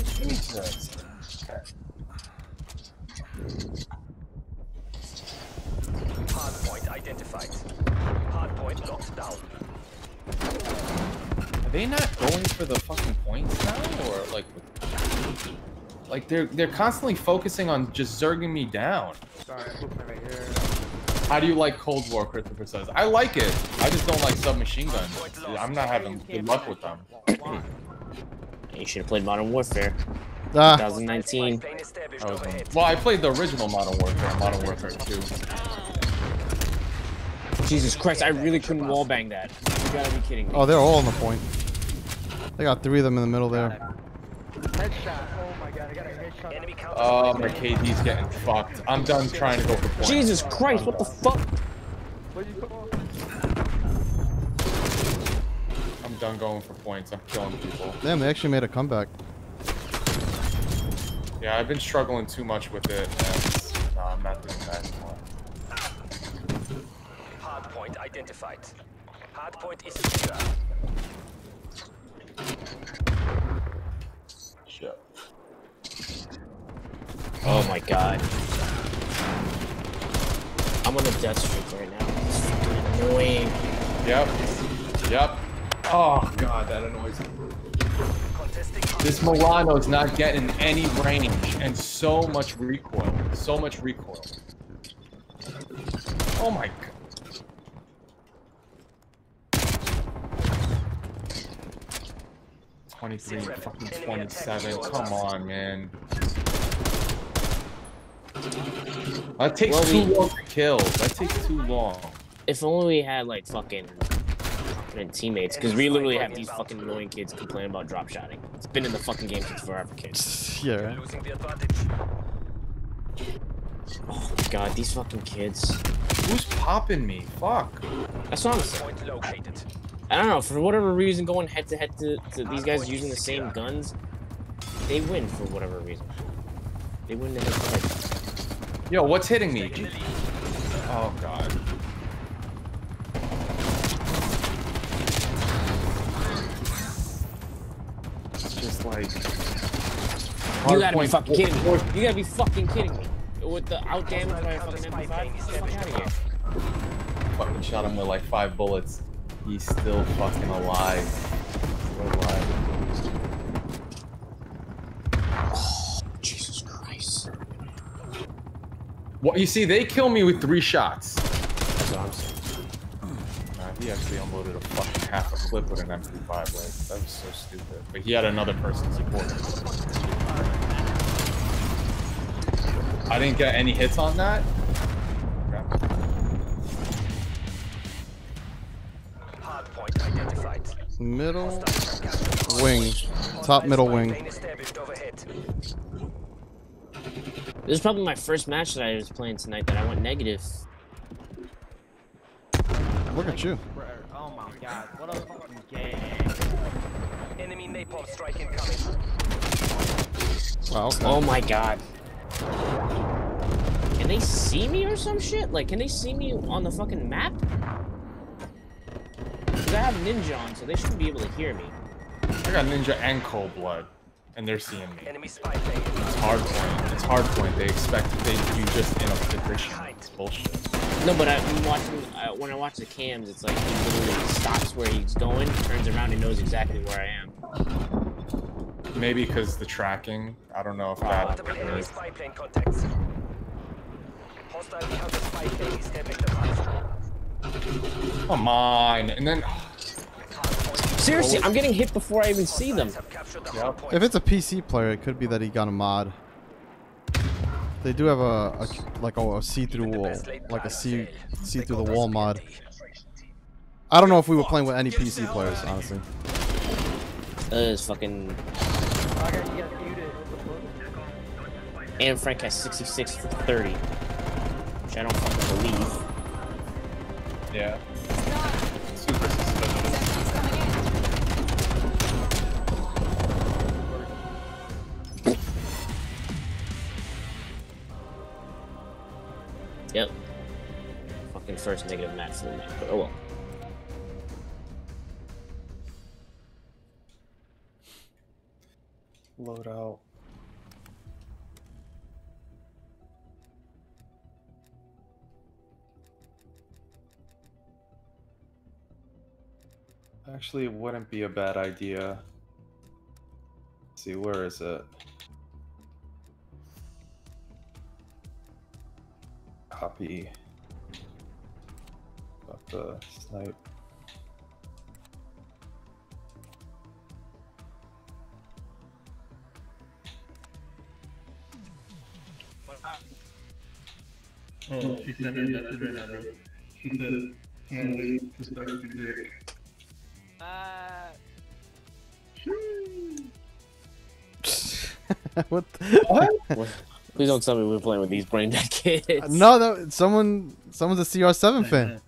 Jesus. Hardpoint identified. Hardpoint locked down. Are they not going for the fucking points now, or like, like they're they're constantly focusing on just zerging me down? Sorry, I put my right here. How do you like Cold War? Christopher says. I like it. I just don't like submachine guns. I'm not having good luck with them. You should have played Modern Warfare Ah, 2019. I was well, I played the original Modern Warfare, Modern Warfare 2. Jesus Christ, I really couldn't wallbang that. You gotta be kidding me. oh, they're all on the point. They got three of them in the middle there. Headshot. Oh my god, I got a headshot. Enemy counter Oh, my plane. KD's getting fucked. I'm done trying to go for points. Jesus Christ, what the fuck? What you call? I'm done going for points. I'm killing people. Damn, they actually made a comeback. Yeah, I've been struggling too much with it, and no, I'm not doing that anymore. Hardpoint identified. Hardpoint is secure. Oh my god. I'm on a death streak right now. It's annoying. Yep. Yep. Oh god, that annoys me. This Milano is not getting any range and so much recoil. So much recoil. Oh my god. Twenty-three, fucking twenty-seven. Come on, man. That takes Well, too we- long to kill. That takes too long. If only we had like fucking confident teammates, because we literally have these fucking annoying kids complaining about drop shotting. It's been in the fucking game since forever, kids. Yeah. right? Losing the advantage. Oh my god, these fucking kids. Who's popping me? Fuck. That's what I'm saying. Point. I don't know, for whatever reason, going head to head to to these guys using the same guns, they win for whatever reason. They win the head to head. Yo, what's hitting me? Oh god. It's just like. You gotta be fucking kidding me. You gotta be fucking kidding me. With the out damage by a fucking MP5, get the fuck out of here. Fucking shot him with like five bullets. He's still fucking alive. Still alive. Jesus Christ. What you see, they kill me with three shots. That's what I'm saying. Nah, he actually unloaded a fucking half a clip with an MP5. Like that was so stupid. But he had another person supporting. I didn't get any hits on that. Okay. Hard point identified. Middle wing. Top middle wing. Lane established overhead. This is probably my first match that I was playing tonight that I went negative. Look at you. Bro, Oh my god, what a fucking game. Enemy napalm strike incoming. Wow. Okay. Oh my god. Can they see me or some shit? Like, can they see me on the fucking map? Because I have Ninja on, so they shouldn't be able to hear me. I got ninja and cold blood, and they're seeing me. Enemy spy plane. It's hard point. It's hard point. They expect they you just in a position. It's bullshit. No, but I'm watching. I, when I watch the cams, it's like he literally stops where he's going, turns around, and knows exactly where I am. Maybe because the tracking. I don't know if ah, that. Multiple enemy spy plane contacts. Hostile spy plane. Come on, and then Seriously, I'm getting hit before I even see them. Have captured the Yep. If it's a PC player, it could be that he got a mod. They do have a, a like a, a see-through wall, like a see see through the wall mod. I don't know if we were playing with any PC players, honestly. Uh, that is fucking. I got you guys muted. And Frank has 66 for 30, which I don't fucking believe. yeah. First negative match for the night, but oh well. Load out. Actually, it wouldn't be a bad idea. Let's see, where is it? Copy. Got the snipe. Oh, she sent me a message right now, bro. She said, can't wait to start your day. Uh, what? What? Please don't tell me we're playing with these brain dead kids. no, that someone someone's a CR7 fan.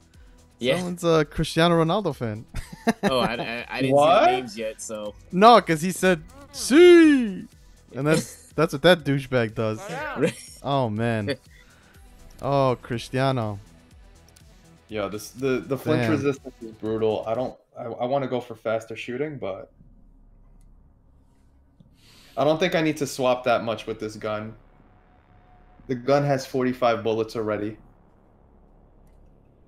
Yeah. Someone's a Cristiano Ronaldo fan. Oh, I, I, I didn't What? see the names yet, so. no, because he said "see," and that's that's what that douchebag does. Oh, oh man. Oh, Cristiano. Yeah, this the the flinch Damn. resistance is brutal. I don't. I, I want to go for faster shooting, but I don't think I need to swap that much with this gun. The gun has 45 bullets already.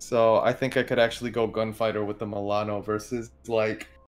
So I think I could actually go gunfighter with the Milano versus like